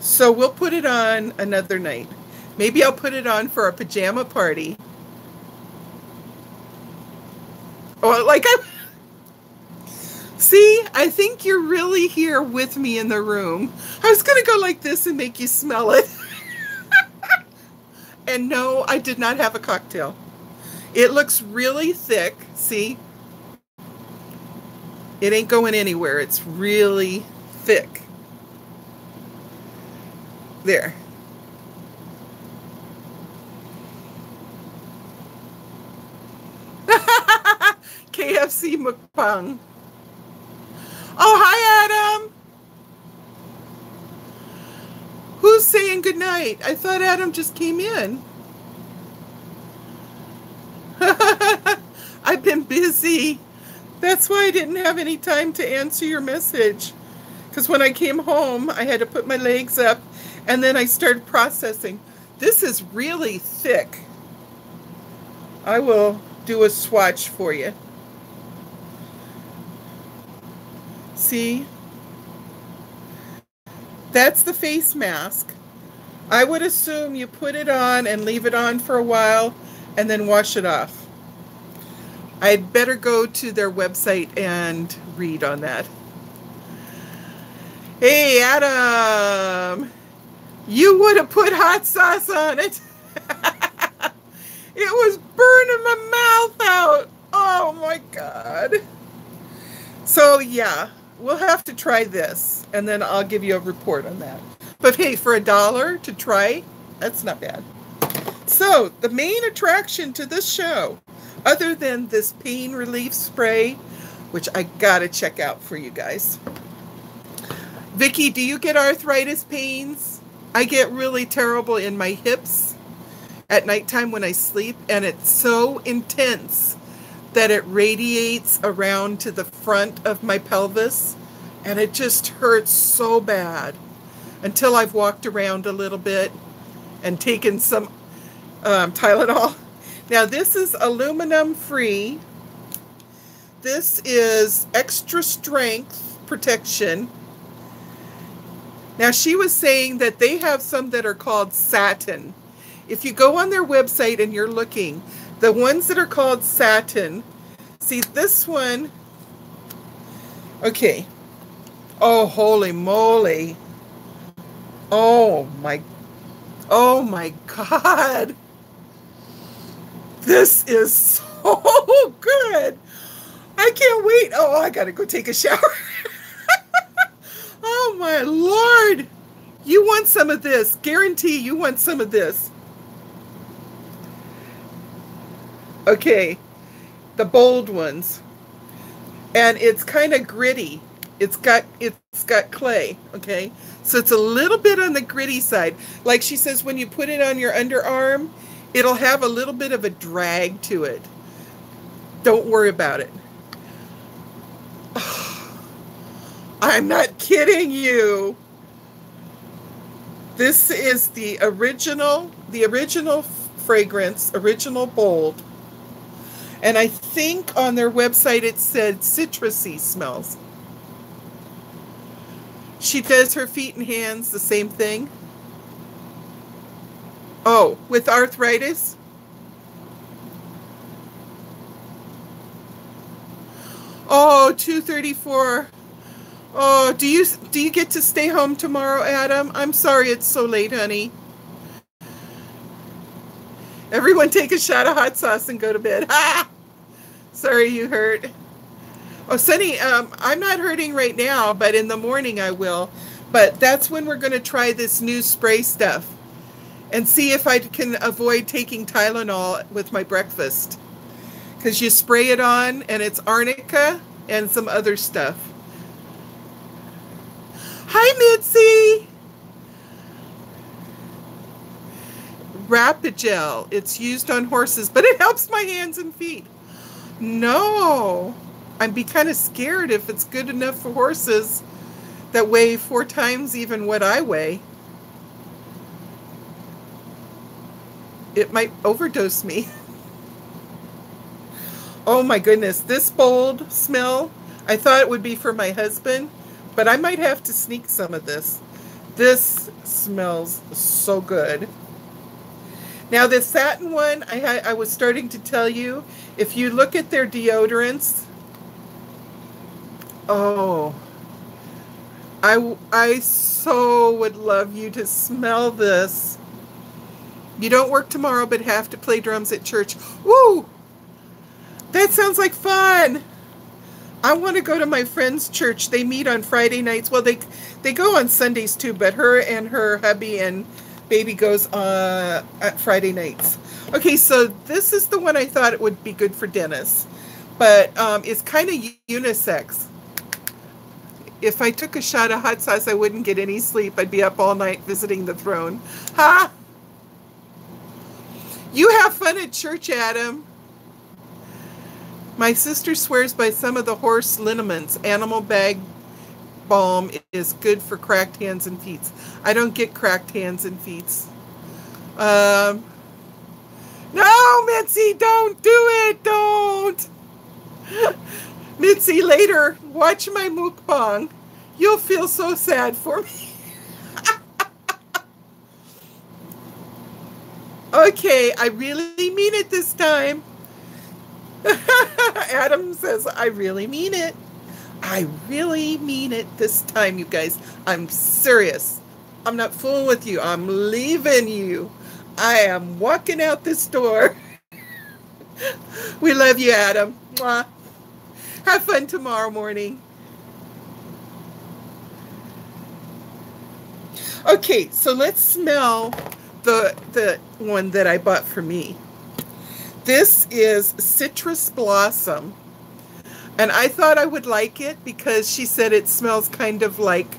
So we'll put it on another night. Maybe I'll put it on for a pajama party. Oh, like I'm. See, I think you're really here with me in the room. I was going to go like this and make you smell it. and no, I did not have a cocktail. It looks really thick. See? It ain't going anywhere. It's really thick. There. KFC mukbang. Oh, hi, Adam. Who's saying goodnight? I thought Adam just came in. I've been busy. That's why I didn't have any time to answer your message. Because when I came home, I had to put my legs up and then I started processing. This is really thick. I will do a swatch for you. See? That's the face mask. I would assume you put it on and leave it on for a while and then wash it off. I'd better go to their website and read on that. Hey, Adam, you would have put hot sauce on it. it was burning my mouth out. Oh my God. So, yeah, we'll have to try this and then I'll give you a report on that. But hey, for a dollar to try, that's not bad. So, the main attraction to this show, other than this pain relief spray, which I gotta check out for you guys. Vicki, do you get arthritis pains? I get really terrible in my hips at nighttime when I sleep, and it's so intense that it radiates around to the front of my pelvis and it just hurts so bad until I've walked around a little bit and taken some um, Tylenol. Now this is aluminum free. This is extra strength protection. Now she was saying that they have some that are called satin. If you go on their website and you're looking, the ones that are called satin, see this one, okay. Oh, holy moly. Oh my, oh my God. This is so good. I can't wait. Oh, I gotta go take a shower. oh my Lord. You want some of this. Guarantee you want some of this. Okay, the bold ones. And it's kind of gritty. It's got it's got clay, okay? So it's a little bit on the gritty side. Like she says when you put it on your underarm, it'll have a little bit of a drag to it. Don't worry about it. I'm not kidding you. This is the original, the original fragrance, original bold. And I think on their website it said citrusy smells. She does her feet and hands the same thing. Oh, with arthritis? Oh, 234. Oh, do you do you get to stay home tomorrow, Adam? I'm sorry it's so late, honey. Everyone take a shot of hot sauce and go to bed. Ah! Sorry you hurt. Oh, Sunny, um, I'm not hurting right now, but in the morning I will. But that's when we're going to try this new spray stuff and see if I can avoid taking Tylenol with my breakfast. Because you spray it on and it's arnica and some other stuff. Hi, Mitzi. Rapid-Gel. It's used on horses, but it helps my hands and feet. No. I'd be kind of scared if it's good enough for horses that weigh four times even what I weigh. It might overdose me. oh my goodness, this bold smell, I thought it would be for my husband, But I might have to sneak some of this. This smells so good. Now this satin one, I, I was starting to tell you, if you look at their deodorants, oh, I, I so would love you to smell this. You don't work tomorrow, but have to play drums at church. Woo! That sounds like fun. I want to go to my friend's church. They meet on Friday nights. Well, they they go on Sundays too, but her and her hubby and baby goes uh, at Friday nights. Okay, so this is the one I thought it would be good for Dennis, but um, it's kind of unisex. If I took a shot of hot sauce, I wouldn't get any sleep. I'd be up all night visiting the throne. Ha! You have fun at church, Adam. My sister swears by some of the horse liniments. Animal bag balm is good for cracked hands and feet. I don't get cracked hands and feet. Um, no, Mitzi, don't do it. Don't. Mitzi, later, watch my mukbang. You'll feel so sad for me. okay, I really mean it this time. Adam says, I really mean it. I really mean it this time, you guys. I'm serious. I'm not fooling with you. I'm leaving you. I am walking out this door. we love you, Adam. Mwah. Have fun tomorrow morning. Okay, so let's smell the the one that I bought for me. This is Citrus Blossom. And I thought I would like it because she said it smells kind of like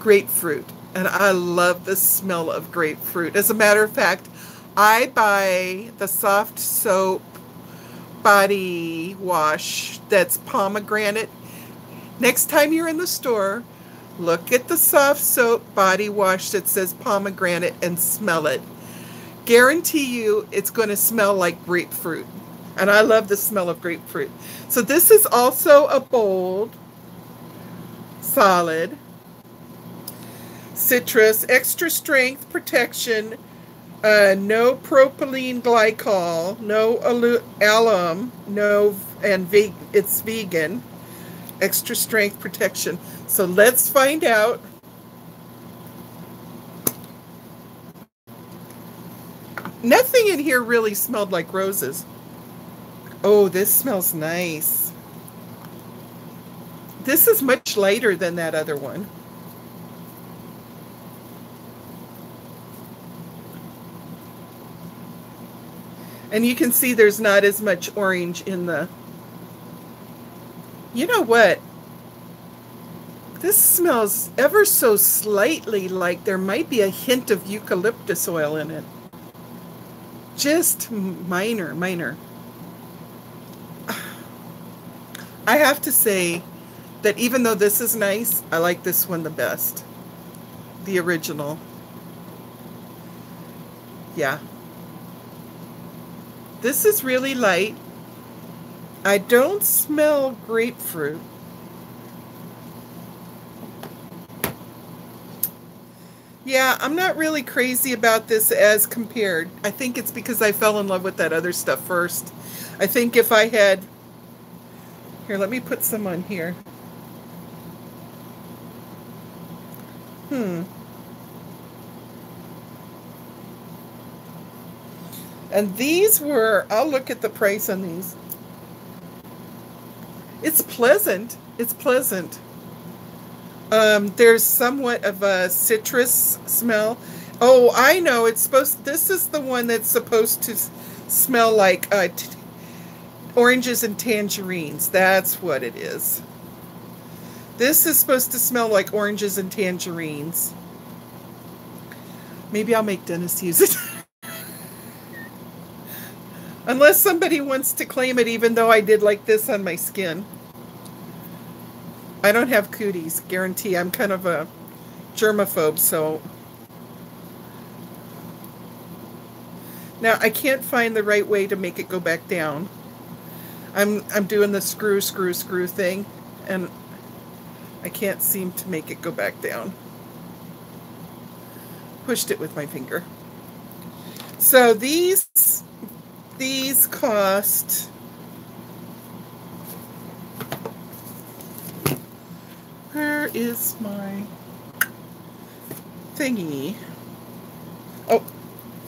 grapefruit. And I love the smell of grapefruit. As a matter of fact, I buy the soft soap body wash that's pomegranate. Next time you're in the store, look at the soft soap body wash that says pomegranate and smell it. Guarantee you it's going to smell like grapefruit. And I love the smell of grapefruit. So this is also a bold, solid, citrus, extra strength protection, uh, no propylene glycol, no alum, no, and ve it's vegan, extra strength protection. So let's find out. Nothing in here really smelled like roses. Oh, this smells nice. This is much lighter than that other one. And you can see there's not as much orange in the... You know what? This smells ever so slightly like there might be a hint of eucalyptus oil in it. Just minor, minor. I have to say that even though this is nice, I like this one the best. The original. Yeah. This is really light. I don't smell grapefruit. Yeah, I'm not really crazy about this as compared. I think it's because I fell in love with that other stuff first. I think if I had here, let me put some on here. Hmm. And these were, I'll look at the price on these. It's pleasant. It's pleasant. Um, there's somewhat of a citrus smell. Oh, I know. It's supposed, this is the one that's supposed to smell like uh, Oranges and tangerines. That's what it is. This is supposed to smell like oranges and tangerines. Maybe I'll make Dennis use it. Unless somebody wants to claim it even though I did like this on my skin. I don't have cooties, guarantee. I'm kind of a germaphobe, so... Now, I can't find the right way to make it go back down. I'm I'm doing the screw, screw, screw thing, and I can't seem to make it go back down. Pushed it with my finger. So these these cost where is my thingy? Oh,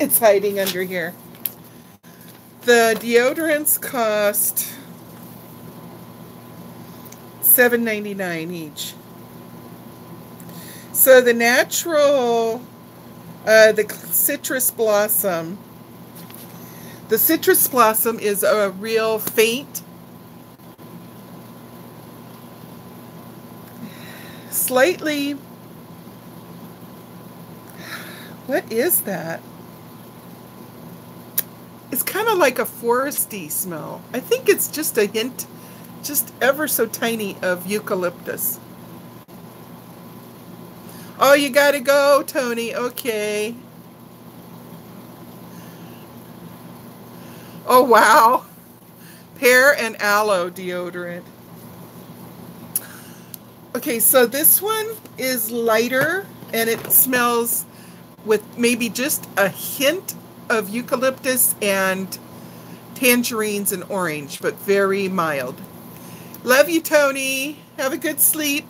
it's hiding under here. The deodorants cost $7.99 each. So the natural, uh, the citrus blossom, the citrus blossom is a real faint, slightly, what is that? It's kind of like a foresty smell. I think it's just a hint just ever so tiny of eucalyptus. Oh, you gotta go, Tony. Okay. Oh, wow. Pear and aloe deodorant. Okay, so this one is lighter and it smells with maybe just a hint of eucalyptus and tangerines and orange, but very mild. Love you, Tony. Have a good sleep.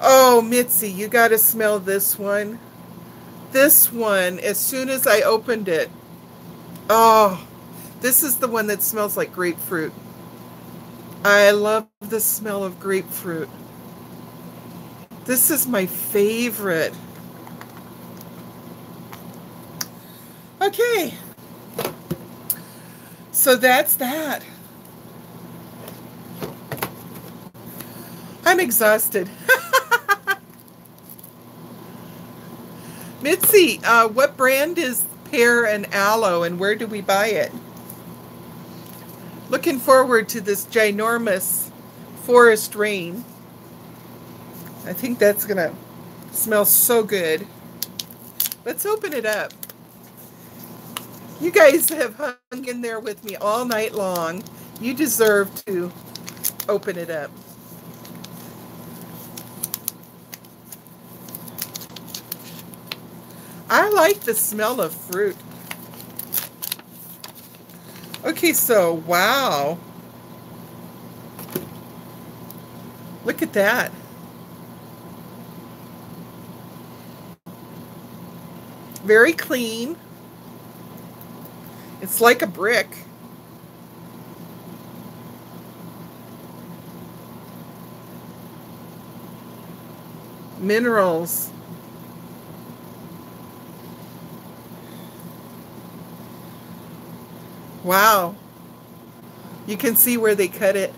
Oh, Mitzi, you got to smell this one. This one, as soon as I opened it, oh, this is the one that smells like grapefruit. I love the smell of grapefruit. This is my favorite. Okay. So that's that. I'm exhausted. Mitzi, uh, what brand is pear and aloe and where do we buy it? Looking forward to this ginormous forest rain. I think that's going to smell so good. Let's open it up. You guys have hung in there with me all night long. You deserve to open it up. I like the smell of fruit. Okay, so, wow. Look at that. Very clean. It's like a brick. Minerals. Wow. You can see where they cut it.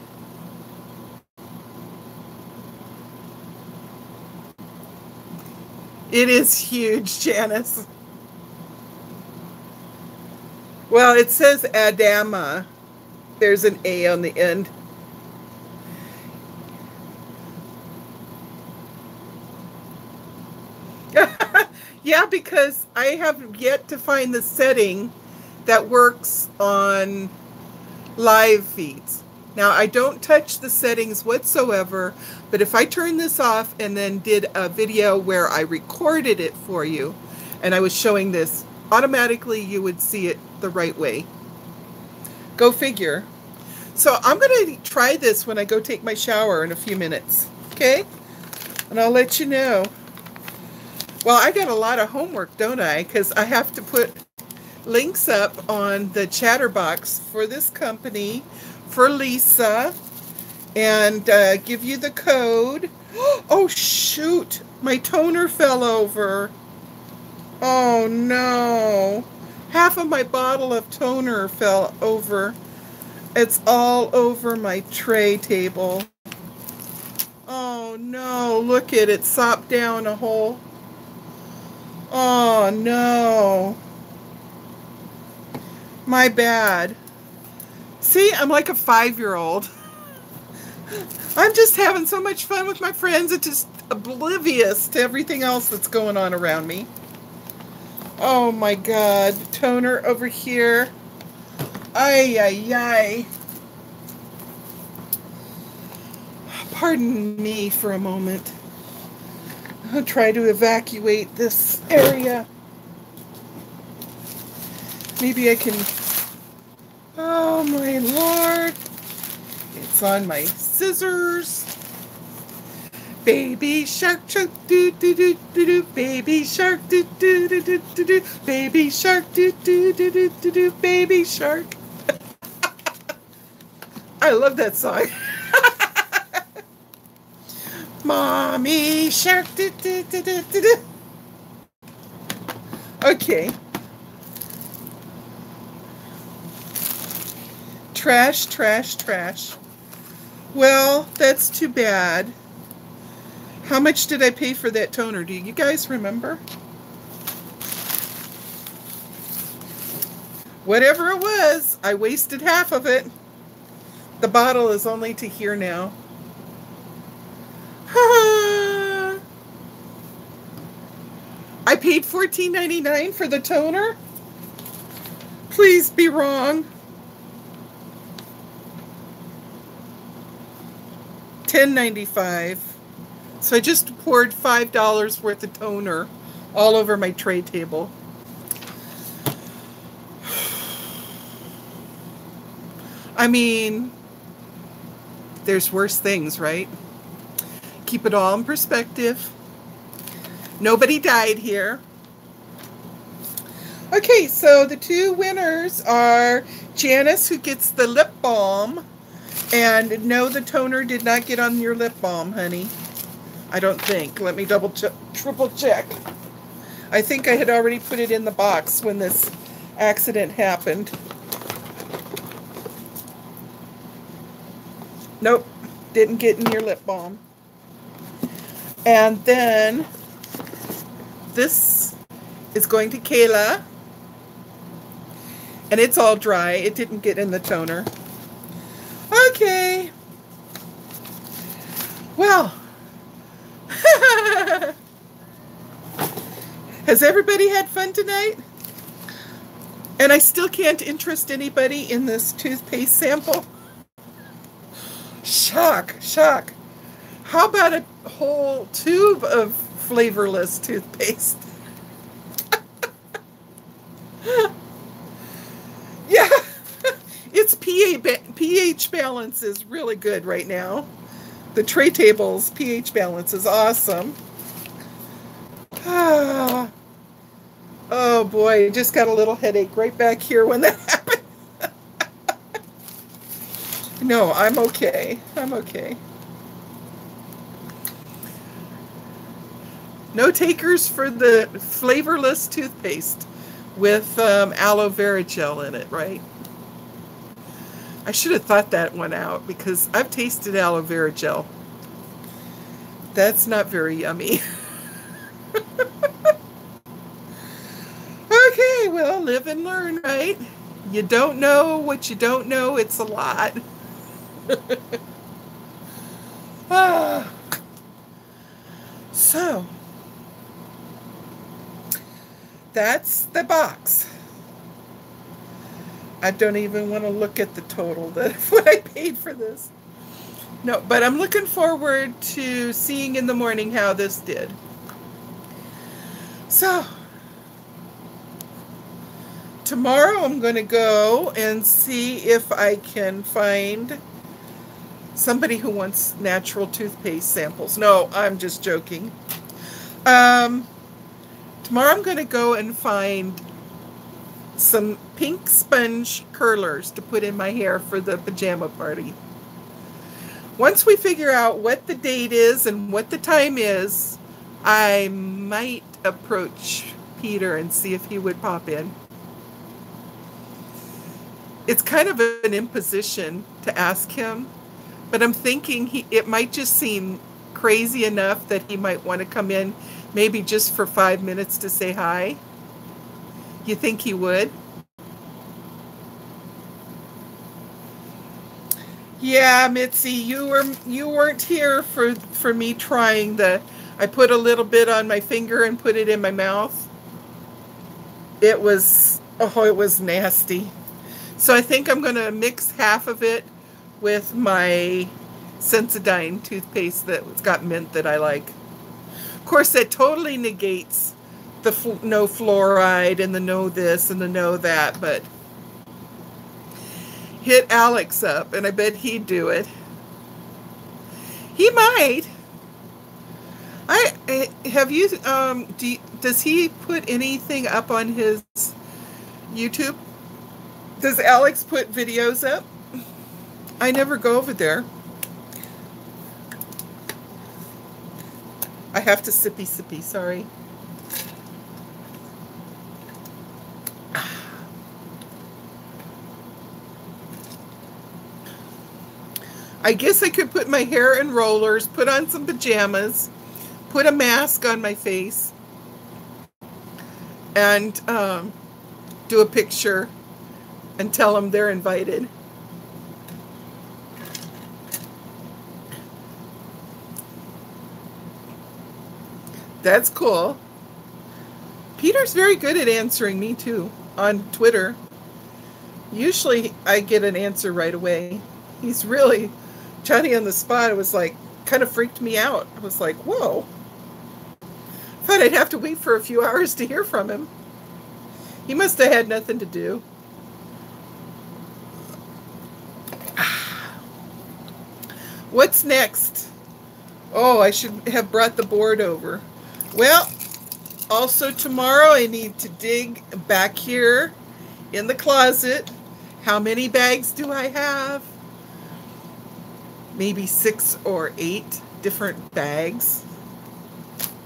It is huge, Janice. Well, it says Adama. There's an A on the end. yeah, because I have yet to find the setting that works on live feeds. Now, I don't touch the settings whatsoever, but if I turn this off and then did a video where I recorded it for you and I was showing this, automatically you would see it the right way. Go figure. So I'm going to try this when I go take my shower in a few minutes, okay? And I'll let you know. Well, I got a lot of homework, don't I? Because I have to put links up on the chatterbox for this company for Lisa and uh, give you the code. Oh, shoot. My toner fell over. Oh, no. Half of my bottle of toner fell over. It's all over my tray table. Oh, no. Look at it. Sopped down a hole. Oh, no. My bad. See, I'm like a five-year-old. I'm just having so much fun with my friends and just oblivious to everything else that's going on around me. Oh my god. Toner over here. Ay, ay, ay. Pardon me for a moment. I'll try to evacuate this area. Maybe I can. Oh my lord. It's on my scissors. Baby shark, chunk, do do do do do. Baby shark, do do do do do do. Baby shark, do do do do do do. Baby shark. I love that song. Mommy shark, do do do do do do. Okay. Trash, trash, trash. Well, that's too bad. How much did I pay for that toner? Do you guys remember? Whatever it was, I wasted half of it. The bottle is only to here now. I paid $14.99 for the toner? Please be wrong. $10.95. So I just poured $5 worth of toner all over my tray table. I mean, there's worse things, right? Keep it all in perspective. Nobody died here. Okay, so the two winners are Janice, who gets the lip balm, and no, the toner did not get on your lip balm, honey. I don't think. Let me double check, triple check. I think I had already put it in the box when this accident happened. Nope, didn't get in your lip balm. And then this is going to Kayla. And it's all dry. It didn't get in the toner. Okay. Well, Has everybody had fun tonight? And I still can't interest anybody in this toothpaste sample. Shock, shock. How about a whole tube of flavorless toothpaste? yeah, its pH balance is really good right now. The tray table's pH balance is awesome. Ah. Oh boy, just got a little headache right back here when that happened. no, I'm okay. I'm okay. No takers for the flavorless toothpaste with um, aloe vera gel in it, right? I should have thought that one out because I've tasted aloe vera gel. That's not very yummy. okay, well, live and learn, right? You don't know what you don't know. It's a lot. ah. So, that's the box. I don't even want to look at the total that what I paid for this. No, but I'm looking forward to seeing in the morning how this did. So, tomorrow I'm going to go and see if I can find somebody who wants natural toothpaste samples. No, I'm just joking. Um, tomorrow I'm going to go and find some pink sponge curlers to put in my hair for the pajama party. Once we figure out what the date is and what the time is, I might approach Peter and see if he would pop in. It's kind of an imposition to ask him, but I'm thinking he it might just seem crazy enough that he might want to come in maybe just for five minutes to say hi. You think he would? Yeah, Mitzi, you were you weren't here for for me trying the I put a little bit on my finger and put it in my mouth. It was, oh, it was nasty. So I think I'm to mix half of it with my Sensodyne toothpaste that's got mint that I like. Of course, that totally negates the no fluoride and the no this and the no that, but hit Alex up, and I bet he'd do it. He might. I have you. Um, do, does he put anything up on his YouTube? Does Alex put videos up? I never go over there. I have to sippy sippy. Sorry. I guess I could put my hair in rollers, put on some pajamas, put a mask on my face, and um, do a picture and tell them they're invited. That's cool. Peter's very good at answering me too on Twitter. Usually I get an answer right away. He's really Johnny on the spot, it was like, kind of freaked me out. I was like, whoa. Thought I'd have to wait for a few hours to hear from him. He must have had nothing to do. What's next? Oh, I should have brought the board over. Well, also tomorrow I need to dig back here in the closet. How many bags do I have? Maybe six or eight different bags.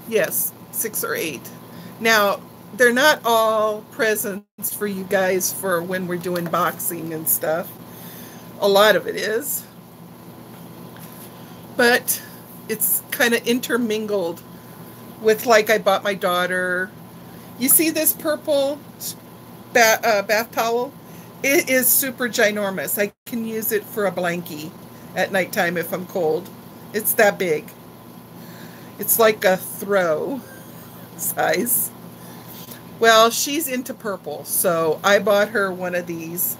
Yes, six or eight. Now, they're not all presents for you guys for when we're doing boxing and stuff. A lot of it is. But it's kind of intermingled with like I bought my daughter. You see this purple bath, uh, bath towel? It is super ginormous. I can use it for a blankie at nighttime if I'm cold. It's that big. It's like a throw size. Well, she's into purple, so I bought her one of these,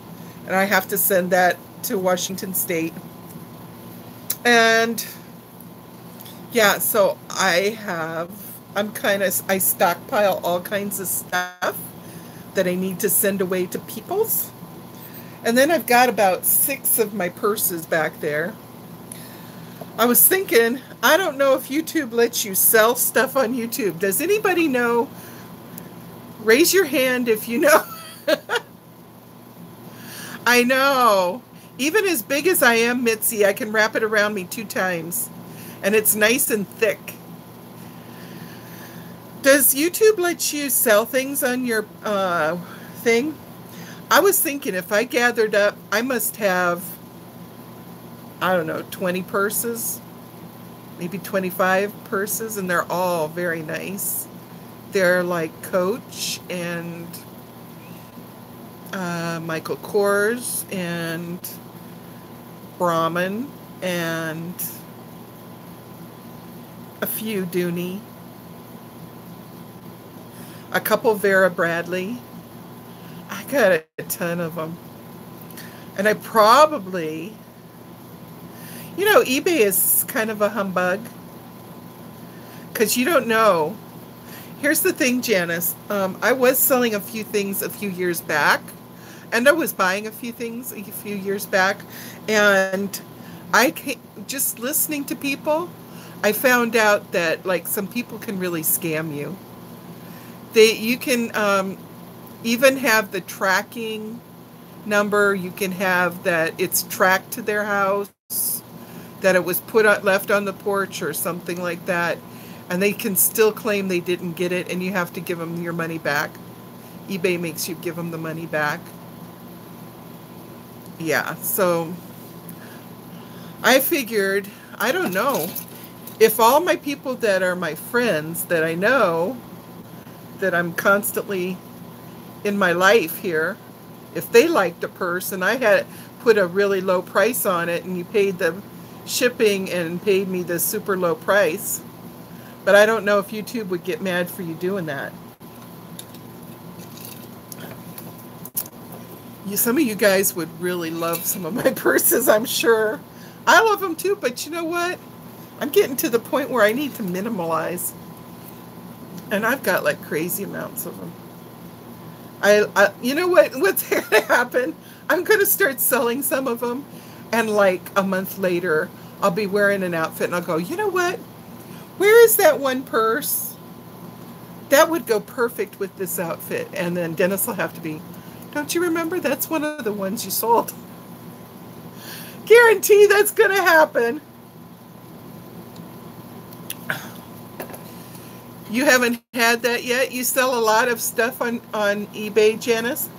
and I have to send that to Washington State. And yeah, so I have, I'm kind of, I stockpile all kinds of stuff that I need to send away to peoples. And then I've got about six of my purses back there. I was thinking, I don't know if YouTube lets you sell stuff on YouTube. Does anybody know? Raise your hand if you know. I know. Even as big as I am, Mitzi, I can wrap it around me two times. And it's nice and thick. Does YouTube let you sell things on your uh, thing? I was thinking if I gathered up, I must have, I don't know, 20 purses, maybe 25 purses, and they're all very nice. They're like Coach and uh, Michael Kors and Brahmin and a few Dooney, a couple Vera Bradley I got a ton of them. And I probably, you know, eBay is kind of a humbug because you don't know. Here's the thing, Janice. Um, I was selling a few things a few years back, and I was buying a few things a few years back, and I came, just listening to people, I found out that like some people can really scam you. They you can um, even have the tracking number. You can have that it's tracked to their house, that it was put on, left on the porch or something like that, and they can still claim they didn't get it, and you have to give them your money back. eBay makes you give them the money back. Yeah, so I figured, I don't know, if all my people that are my friends that I know, that I'm constantly in my life here, if they liked a purse and I had put a really low price on it and you paid the shipping and paid me the super low price, but I don't know if YouTube would get mad for you doing that. You, some of you guys would really love some of my purses, I'm sure. I love them too, but you know what? I'm getting to the point where I need to minimalize. And I've got like crazy amounts of them. I, I you know what what's to happen? I'm going to start selling some of them and like a month later I'll be wearing an outfit and I'll go, "You know what? Where is that one purse? That would go perfect with this outfit." And then Dennis will have to be, "Don't you remember that's one of the ones you sold?" Guarantee that's going to happen. You haven't had that yet? You sell a lot of stuff on, on eBay, Janice?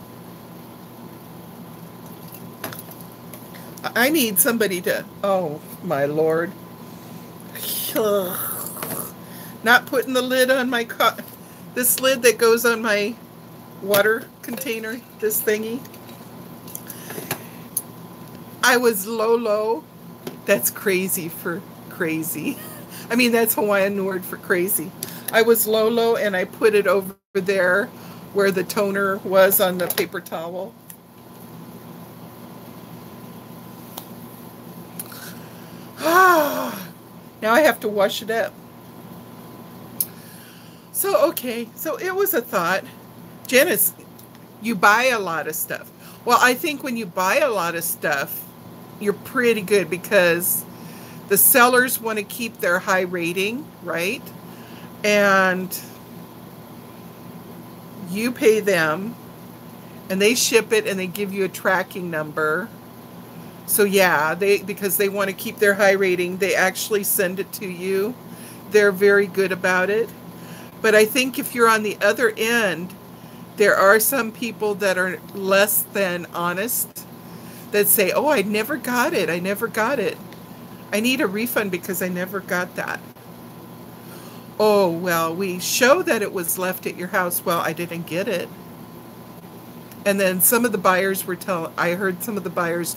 I need somebody to, oh my lord. Not putting the lid on my, this lid that goes on my water container, this thingy. I was low, low. That's crazy for crazy. I mean, that's Hawaiian word for crazy. I was Lolo and I put it over there where the toner was on the paper towel. Ah, now I have to wash it up. So, okay, so it was a thought. Janice, you buy a lot of stuff. Well, I think when you buy a lot of stuff, you're pretty good because the sellers want to keep their high rating, right? And you pay them and they ship it and they give you a tracking number. So yeah they because they want to keep their high rating they actually send it to you. They're very good about it. But i think if you're on the other end there are some people that are less than honest that say oh i never got it i never got it. I need a refund because i never got that oh, well, we show that it was left at your house. Well, I didn't get it. And then some of the buyers were telling, I heard some of the buyers,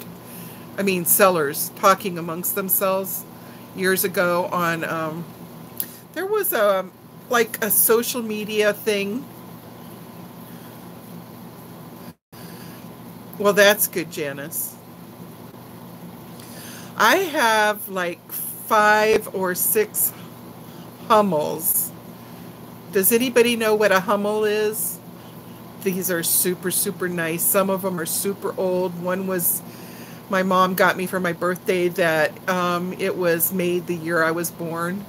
I mean, sellers talking amongst themselves years ago on, um, there was a, like a social media thing. Well, that's good, Janice. I have like five or six Hummels. Does anybody know what a Hummel is? These are super, super nice. Some of them are super old. One was my mom got me for my birthday that um, it was made the year I was born.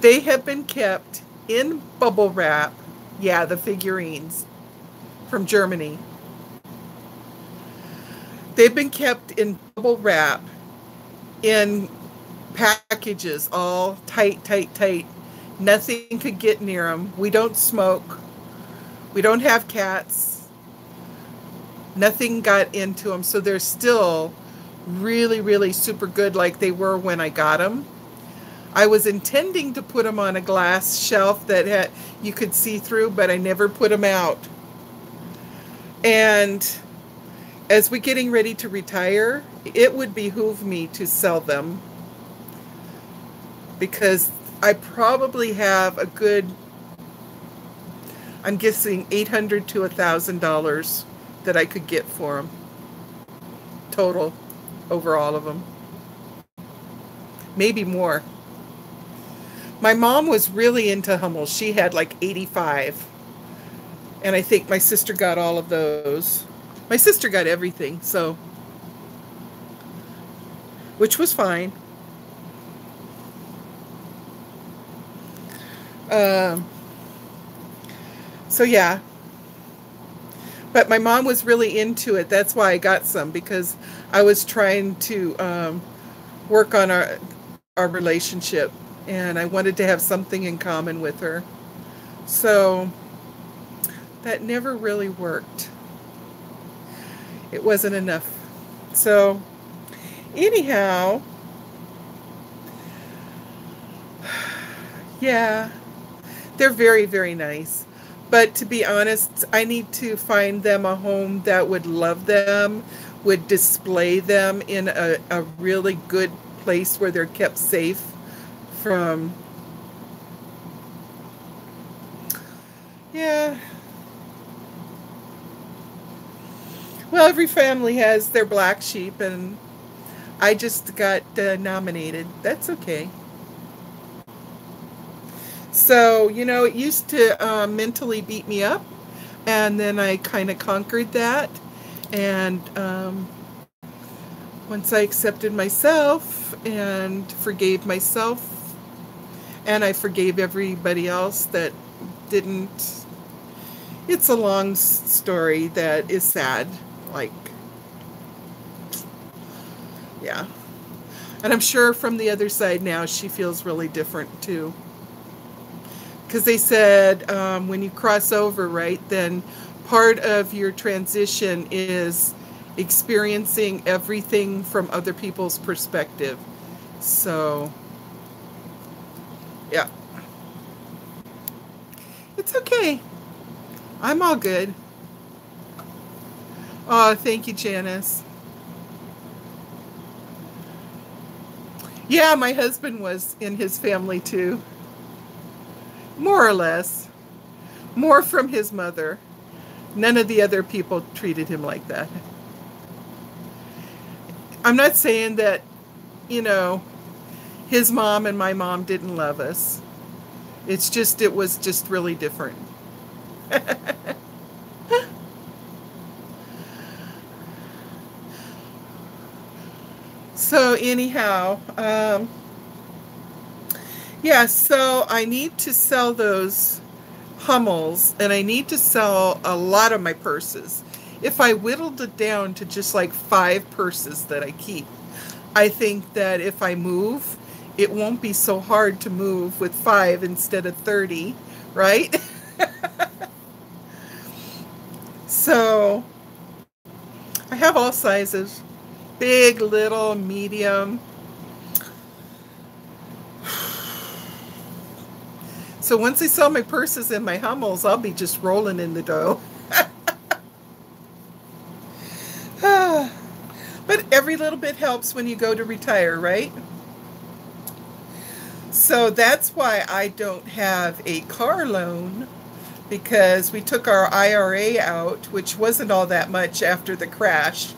They have been kept in bubble wrap. Yeah, the figurines from Germany. They've been kept in bubble wrap in packages all tight, tight, tight. Nothing could get near them. We don't smoke. We don't have cats. Nothing got into them. So they're still really, really super good like they were when I got them. I was intending to put them on a glass shelf that had, you could see through, but I never put them out. And as we're getting ready to retire, it would behoove me to sell them because I probably have a good, I'm guessing 800 to a $1,000 that I could get for them total over all of them. Maybe more. My mom was really into Hummels. She had like 85. And I think my sister got all of those. My sister got everything, so. Which was fine. Um, so yeah. But my mom was really into it. That's why I got some because I was trying to um, work on our our relationship, and I wanted to have something in common with her. So that never really worked. It wasn't enough. So anyhow, yeah, they're very, very nice. But to be honest, I need to find them a home that would love them, would display them in a, a really good place where they're kept safe from. Yeah. Well, every family has their black sheep, and I just got uh, nominated. That's okay. So, you know, it used to uh, mentally beat me up, and then I kind of conquered that. And um, once I accepted myself and forgave myself, and I forgave everybody else that didn't, it's a long story that is sad. Like, yeah. And I'm sure from the other side now, she feels really different too. Because they said um, when you cross over, right, then part of your transition is experiencing everything from other people's perspective. So, yeah. It's okay. I'm all good. Oh, thank you, Janice. Yeah, my husband was in his family too. More or less. More from his mother. None of the other people treated him like that. I'm not saying that, you know, his mom and my mom didn't love us. It's just, it was just really different. so anyhow, um, yeah, so I need to sell those Hummels and I need to sell a lot of my purses. If I whittled it down to just like five purses that I keep, I think that if I move, it won't be so hard to move with five instead of 30, right? so I have all sizes, big, little, medium, So once I sell my purses and my Hummels, I'll be just rolling in the dough. but every little bit helps when you go to retire, right? So that's why I don't have a car loan because we took our IRA out, which wasn't all that much after the crash,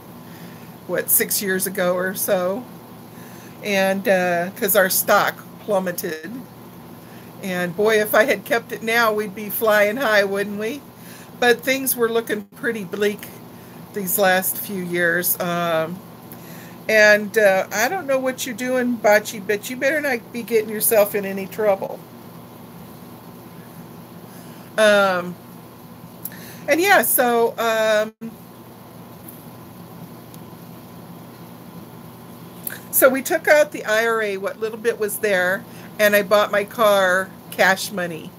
what, six years ago or so. And because uh, our stock plummeted. And boy, if I had kept it now, we'd be flying high, wouldn't we? But things were looking pretty bleak these last few years. Um, and uh, I don't know what you're doing, Bachi, but you better not be getting yourself in any trouble. Um, and yeah, so um, so we took out the IRA, what little bit was there, and I bought my car cash money.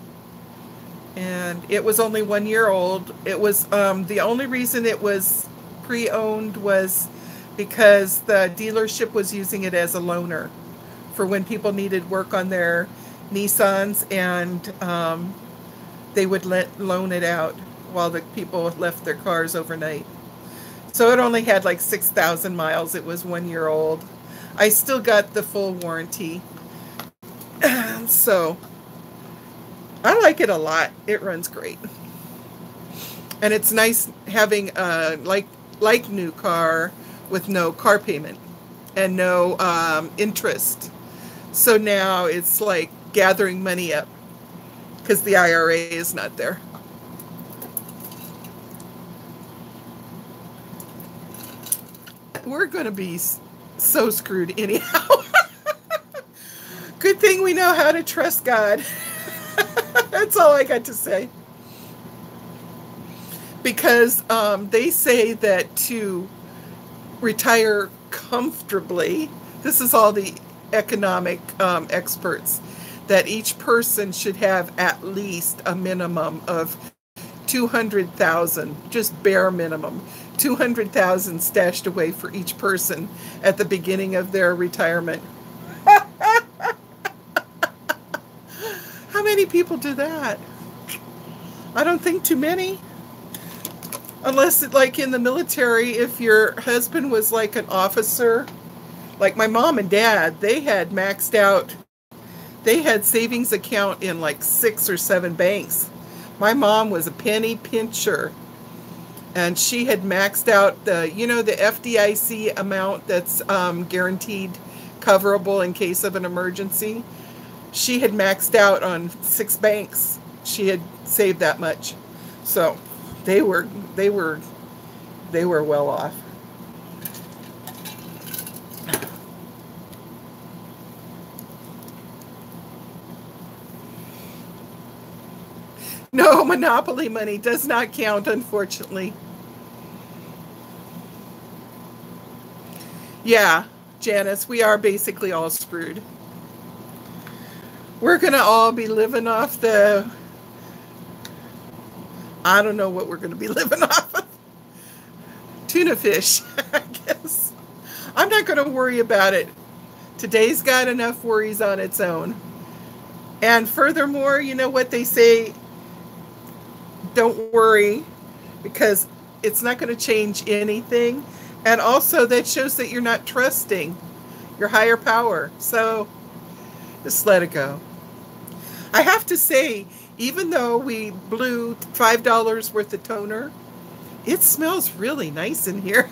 And it was only one year old. It was um, the only reason it was pre-owned was because the dealership was using it as a loaner for when people needed work on their Nissans and um, they would let loan it out while the people left their cars overnight. So it only had like 6,000 miles. It was one year old. I still got the full warranty. so I like it a lot. It runs great. And it's nice having a like like new car with no car payment and no um, interest. So now it's like gathering money up because the IRA is not there. We're going to be so screwed anyhow. Good thing we know how to trust God. That's all I got to say. Because um, they say that to retire comfortably, this is all the economic um, experts, that each person should have at least a minimum of 200,000, just bare minimum, 200,000 stashed away for each person at the beginning of their retirement. How many people do that? I don't think too many. Unless, it, like in the military, if your husband was like an officer, like my mom and dad, they had maxed out, they had savings account in like six or seven banks. My mom was a penny pincher. and she had maxed out the you know the FDIC amount that's um, guaranteed coverable in case of an emergency. She had maxed out on six banks. She had saved that much, so they were they were they were well off. No, Monopoly money does not count, unfortunately. Yeah, Janice, we are basically all screwed. We're going to all be living off the. I don't know what we're going to be living off of. Tuna fish, I guess. I'm not going to worry about it. Today's got enough worries on its own. And furthermore, you know what they say don't worry because it's not going to change anything. And also, that shows that you're not trusting your higher power. So just let it go. I have to say, even though we blew $5 worth of toner, it smells really nice in here.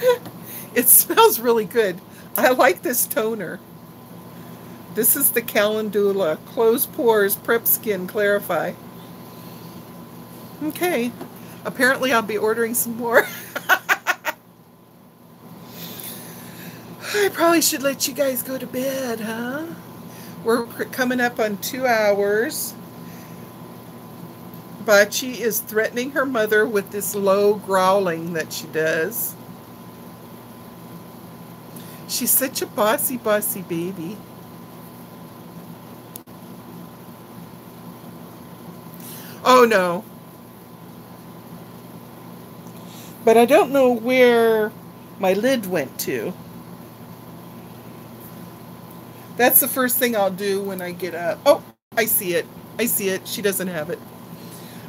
it smells really good. I like this toner. This is the Calendula Closed Pores Prep Skin Clarify. Okay. Apparently I'll be ordering some more. I probably should let you guys go to bed, huh? We're coming up on two hours. Bachi is threatening her mother with this low growling that she does. She's such a bossy, bossy baby. Oh no, But I don't know where my lid went to. That's the first thing I'll do when I get up. Oh, I see it. I see it. She doesn't have it.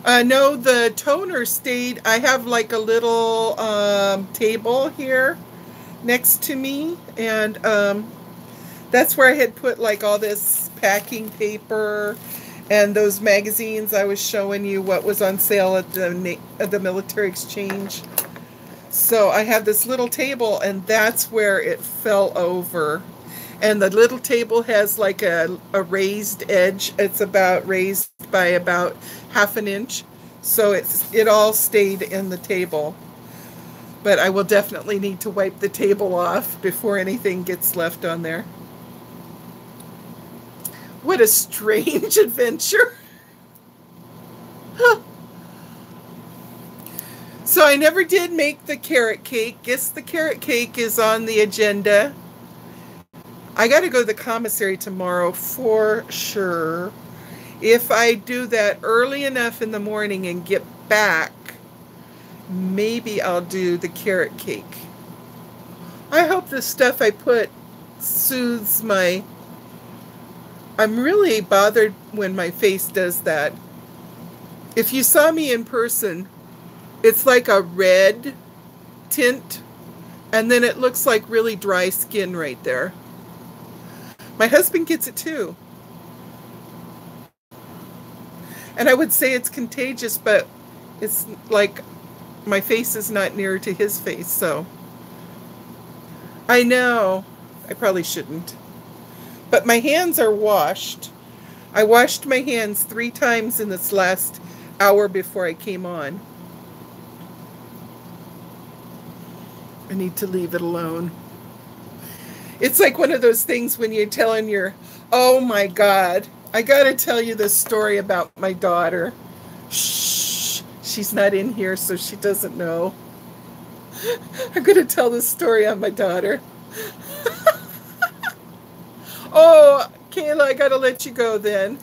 Uh, no, the toner stayed. I have like a little um, table here next to me. And um, that's where I had put like all this packing paper and those magazines I was showing you what was on sale at the, at the military exchange. So I have this little table and that's where it fell over. And the little table has like a, a raised edge. It's about raised by about half an inch. So it's it all stayed in the table. But I will definitely need to wipe the table off before anything gets left on there. What a strange adventure. So I never did make the carrot cake. Guess the carrot cake is on the agenda. I got to go to the commissary tomorrow for sure. If I do that early enough in the morning and get back, maybe I'll do the carrot cake. I hope the stuff I put soothes my... I'm really bothered when my face does that. If you saw me in person, it's like a red tint, and then it looks like really dry skin right there. My husband gets it too. And I would say it's contagious, but it's like my face is not near to his face, so. I know. I probably shouldn't. But my hands are washed. I washed my hands three times in this last hour before I came on. I need to leave it alone. It's like one of those things when you're telling your, oh my God, I got to tell you this story about my daughter. Shh, she's not in here, so she doesn't know. I'm going to tell this story on my daughter. oh, Kayla, I got to let you go then.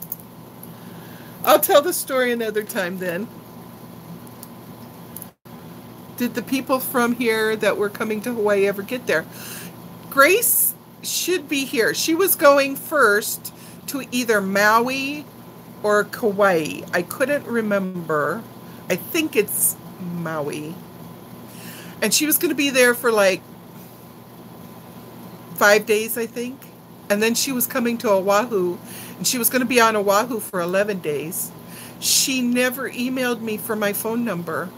I'll tell the story another time then. Did the people from here that were coming to Hawaii ever get there? Grace should be here. She was going first to either Maui or Kauai. I couldn't remember. I think it's Maui. And she was going to be there for like five days, I think. And then she was coming to Oahu, and she was going to be on Oahu for 11 days. She never emailed me for my phone number.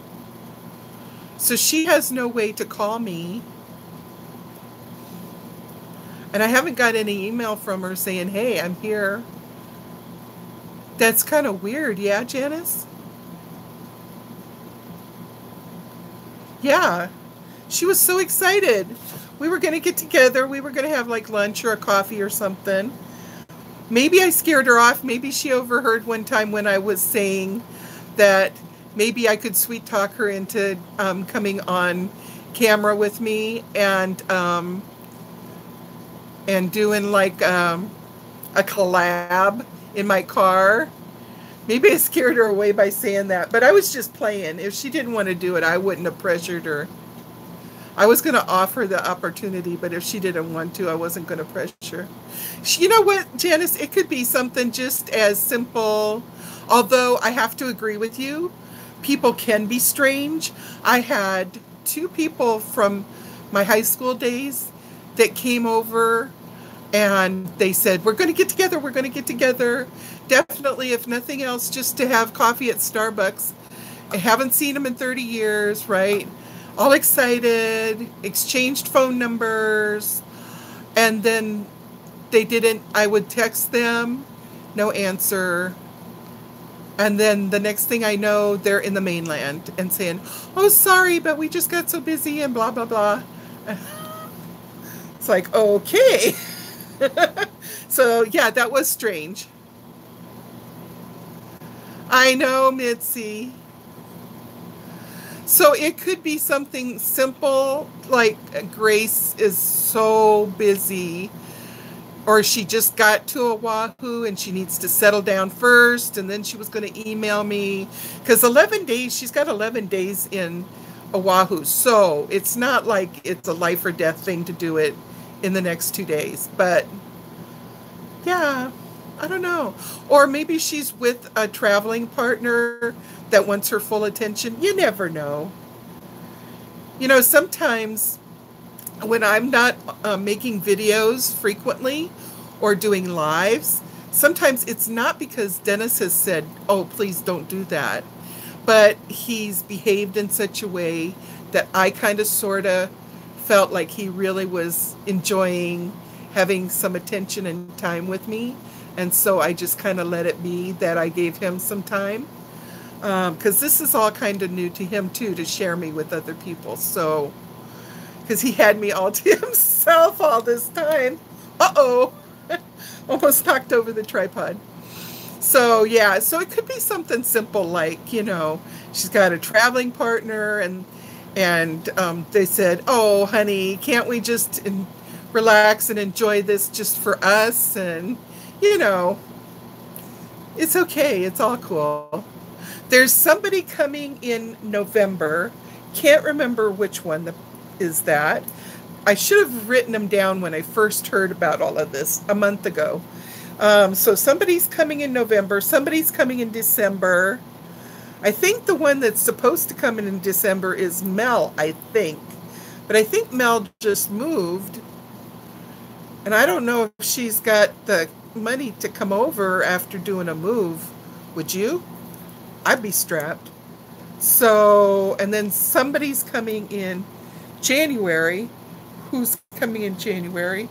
So she has no way to call me. And I haven't got any email from her saying, hey, I'm here. That's kind of weird, yeah, Janice? Yeah. She was so excited. We were going to get together. We were going to have like lunch or a coffee or something. Maybe I scared her off. Maybe she overheard one time when I was saying that maybe I could sweet talk her into um, coming on camera with me and um, and doing like um, a collab in my car. Maybe I scared her away by saying that, but I was just playing. If she didn't want to do it, I wouldn't have pressured her. I was going to offer the opportunity, but if she didn't want to, I wasn't going to pressure. You know what, Janice? It could be something just as simple. Although I have to agree with you, people can be strange. I had two people from my high school days that came over and they said, We're going to get together, we're going to get together. Definitely, if nothing else, just to have coffee at Starbucks. I haven't seen them in 30 years, right? All excited, exchanged phone numbers, and then they didn't, I would text them, no answer. And then the next thing I know, they're in the mainland and saying, Oh, sorry, but we just got so busy and blah, blah, blah. It's like, okay. so, yeah, that was strange. I know, Mitzi. So it could be something simple like uh, Grace is so busy or she just got to Oahu and she needs to settle down first and then she was going to email me because 11 days she's got 11 days in Oahu so it's not like it's a life or death thing to do it in the next two days but yeah I don't know. Or maybe she's with a traveling partner that wants her full attention. You never know. You know sometimes when I'm not uh, making videos frequently or doing lives, sometimes it's not because Dennis has said, oh, please don't do that, but he's behaved in such a way that I kind of sort of felt like he really was enjoying having some attention and time with me. And so I just kind of let it be that I gave him some time. Because um, this is all kind of new to him too, to share me with other people. So, because he had me all to himself all this time. Uh-oh. Almost knocked over the tripod. So, yeah, so it could be something simple like, you know, she's got a traveling partner and and um, they said, oh, honey, can't we just in, relax and enjoy this just for us? And, you know, it's okay. It's all cool. There's somebody coming in November. Can't remember which one. The is that I should have written them down when I first heard about all of this a month ago. Um, so somebody's coming in November, somebody's coming in December. I think the one that's supposed to come in in December is Mel, I think. But I think Mel just moved. And I don't know if she's got the money to come over after doing a move. Would you? I'd be strapped. So, and then somebody's coming in January. Who's coming in January?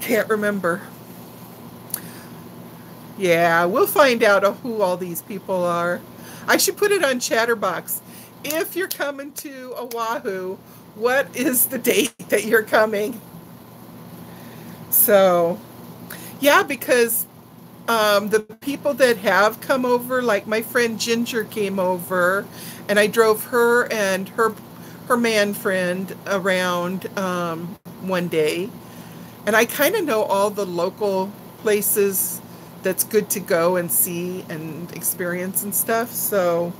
Can't remember. Yeah, we'll find out who all these people are. I should put it on Chatterbox. If you're coming to Oahu, what is the date that you're coming? So, yeah, because um, the people that have come over, like my friend Ginger came over, and I drove her and her her man friend around um, one day, and I kind of know all the local places that's good to go and see and experience and stuff. So,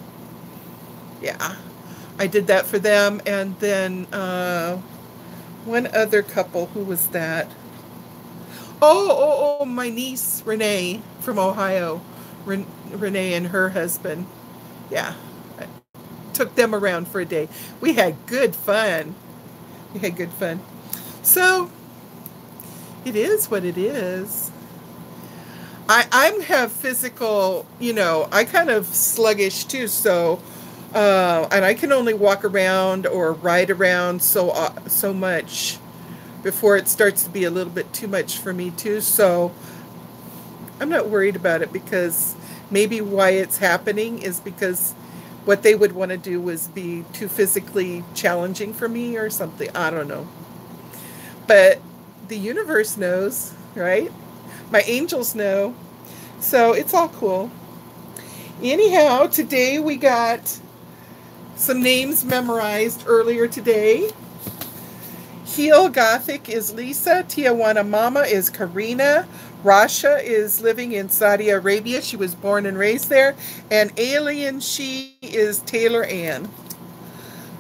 yeah, I did that for them, and then uh, one other couple. Who was that? Oh, oh, oh, my niece Renee from Ohio, Ren- Renee and her husband. Yeah, took them around for a day. We had good fun. We had good fun. So it is what it is. I I have physical, you know, I kind of sluggish too, so Uh, and I can only walk around or ride around so uh, so much before it starts to be a little bit too much for me too. So I'm not worried about it because maybe why it's happening is because what they would want to do was be too physically challenging for me or something. I don't know. But the universe knows, right? My angels know. So it's all cool. Anyhow, today we got some names memorized earlier today. Heel Gothic is Lisa. Tijuana Mama is Karina. Rasha is living in Saudi Arabia. She was born and raised there. And Alien She is Taylor Ann.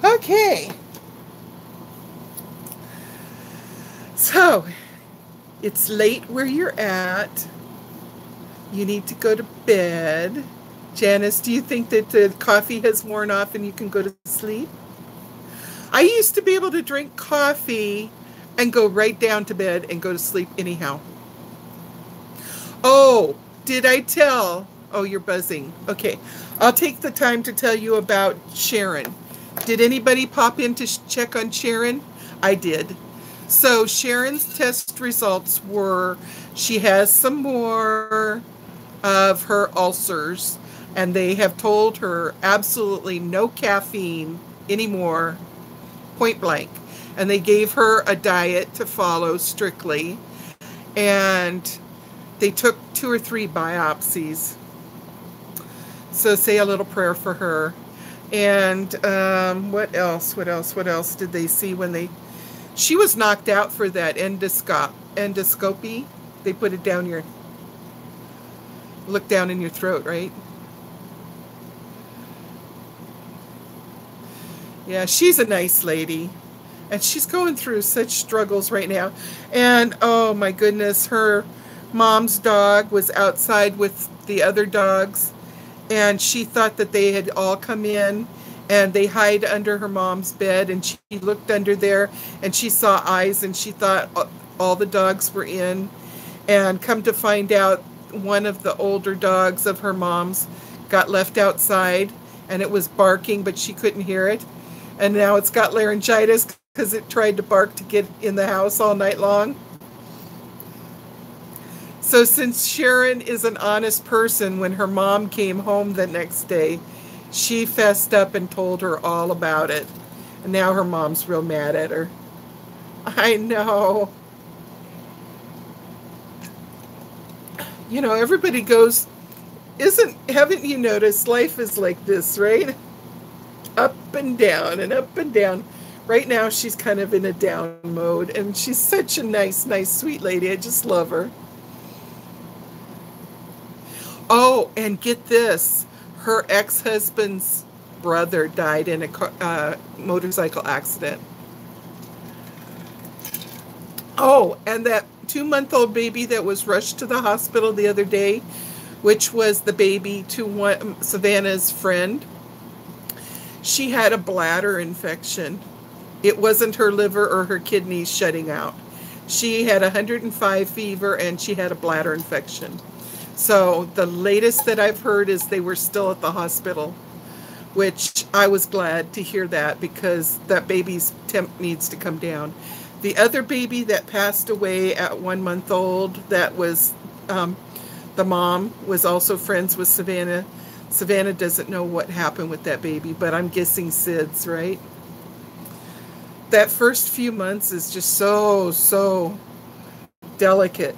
Okay. So, it's late where you're at. You need to go to bed. Janice, do you think that the coffee has worn off and you can go to sleep? I used to be able to drink coffee and go right down to bed and go to sleep anyhow. Oh, did I tell? Oh, you're buzzing. Okay. I'll take the time to tell you about Sharon. Did anybody pop in to check on Sharon? I did. So Sharon's test results were she has some more of her ulcers and they have told her absolutely no caffeine anymore point blank. And they gave her a diet to follow strictly. And they took two or three biopsies. So say a little prayer for her. And um, what else? What else? What else did they see when they? She was knocked out for that endoscop endoscopy. They put it down your. Look down in your throat, right? Yeah, she's a nice lady. And she's going through such struggles right now. And oh my goodness, her mom's dog was outside with the other dogs. And she thought that they had all come in and they hide under her mom's bed. And she looked under there and she saw eyes and she thought all the dogs were in. And come to find out, one of the older dogs of her mom's got left outside and it was barking, but she couldn't hear it and now it's got laryngitis because it tried to bark to get in the house all night long. So since Sharon is an honest person, when her mom came home the next day, she fessed up and told her all about it. And now her mom's real mad at her. I know. You know, everybody goes, isn't, haven't you noticed life is like this, right? up and down and up and down. Right now, she's kind of in a down mode, and she's such a nice, nice, sweet lady. I just love her. Oh, and get this her ex husband's brother died in a uh, motorcycle accident. Oh, and that two month old baby that was rushed to the hospital the other day, which was the baby to one, Savannah's friend she had a bladder infection. It wasn't her liver or her kidneys shutting out. She had 105 fever and she had a bladder infection. So the latest that I've heard is they were still at the hospital, which I was glad to hear that because that baby's temp needs to come down. The other baby that passed away at one month old, that was um, the mom, was also friends with Savannah Savannah doesn't know what happened with that baby, but I'm guessing SIDS, right? That first few months is just so, so delicate.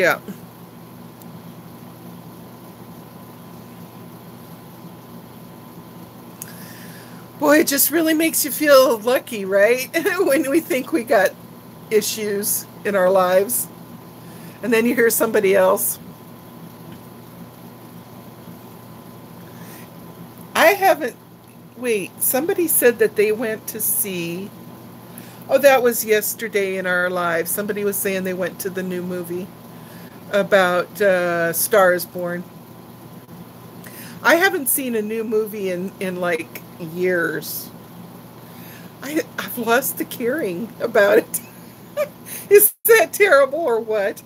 Yeah. Boy, it just really makes you feel lucky, right? when we think we got issues in our lives. And then you hear somebody else. I haven't. Wait, somebody said that they went to see. Oh, that was yesterday in our lives. Somebody was saying they went to the new movie about uh, Stars Born. I haven't seen a new movie in, in like years. I, I've lost the caring about it. Is that terrible or what?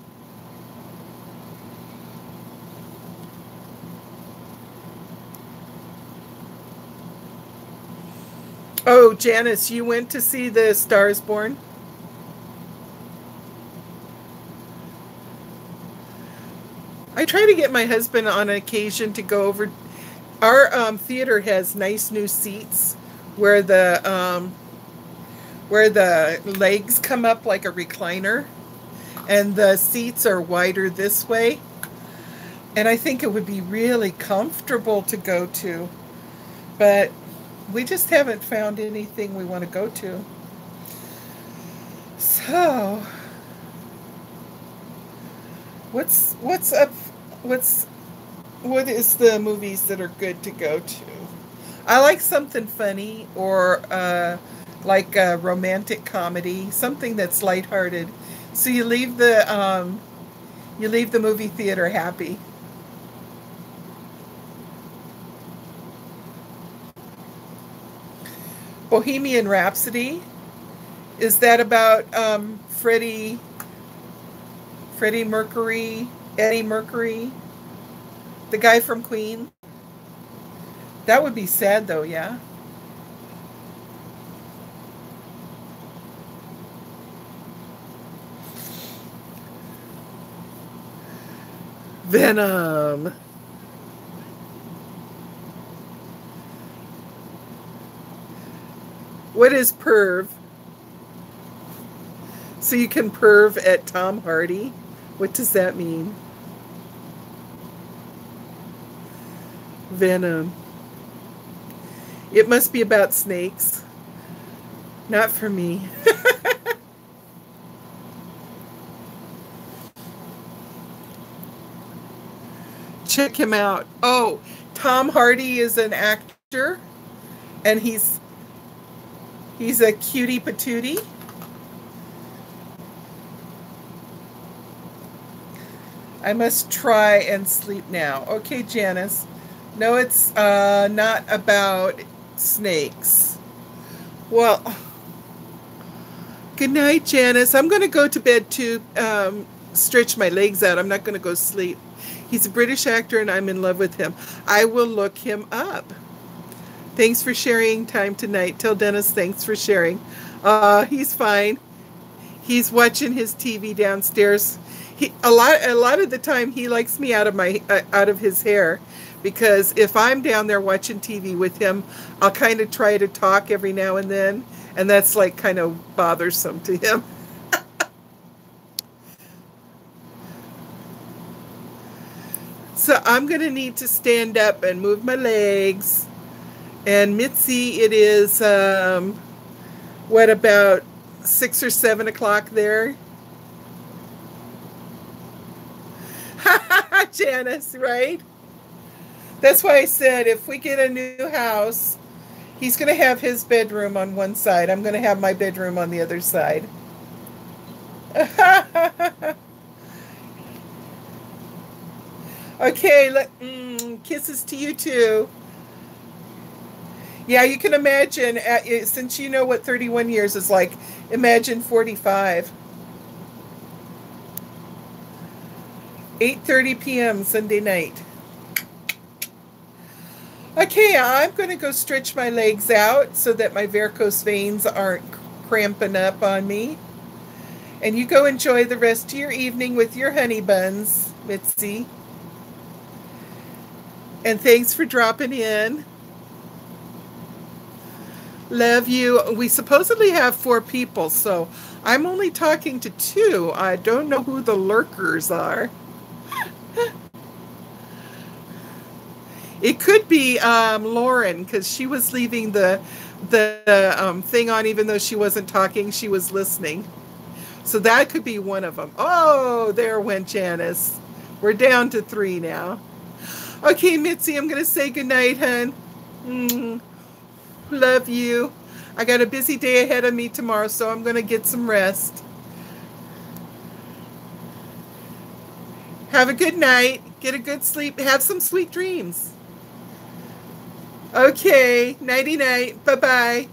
Oh, Janice, you went to see the Stars Born? I try to get my husband on occasion to go over. Our um, theater has nice new seats where the um, where the legs come up like a recliner, and the seats are wider this way. And I think it would be really comfortable to go to, but we just haven't found anything we want to go to. So, what's what's up? What's what is the movies that are good to go to? I like something funny or uh, like a romantic comedy, something that's lighthearted. So you leave the um, you leave the movie theater happy. Bohemian Rhapsody. Is that about um, Freddie, Freddie Mercury, Eddie Mercury, the guy from Queen? That would be sad, though. Yeah. Venom. What is perv? So you can perv at Tom Hardy? What does that mean? Venom. It must be about snakes. Not for me. Check him out. Oh, Tom Hardy is an actor and he's He's a cutie patootie. I must try and sleep now. Okay, Janice. No, it's uh, not about snakes. Well, good night, Janice. I'm going to go to bed to um, stretch my legs out. I'm not going to go sleep. He's a British actor and I'm in love with him. I will look him up. Thanks for sharing time tonight. Tell Dennis thanks for sharing. Uh, he's fine. He's watching his TV downstairs. He a lot a lot of the time he likes me out of my uh, out of his hair because if I'm down there watching TV with him, I'll kind of try to talk every now and then, and that's like kind of bothersome to him. so I'm going to need to stand up and move my legs and Mitzi, it is, um, what, about six or seven o'clock there? Janice, right? That's why I said if we get a new house, he's going to have his bedroom on one side. I'm going to have my bedroom on the other side. okay, let, mm, kisses to you too. Yeah, you can imagine, uh, since you know what 31 years is like, imagine 45. 8.30 p.m. Sunday night. Okay, I'm going to go stretch my legs out so that my varicose veins aren't cramping up on me. And you go enjoy the rest of your evening with your honey buns, Mitzi. And thanks for dropping in. Love you. We supposedly have four people, so I'm only talking to two. I don't know who the lurkers are. it could be um, Lauren because she was leaving the the um, thing on, even though she wasn't talking. She was listening. So that could be one of them. Oh, there went Janice. We're down to three now. Okay, Mitzi, I'm going to say goodnight, hun. Mm. Love you. I got a busy day ahead of me tomorrow, so I'm going to get some rest. Have a good night. Get a good sleep. Have some sweet dreams. Okay. Nighty night. Bye bye.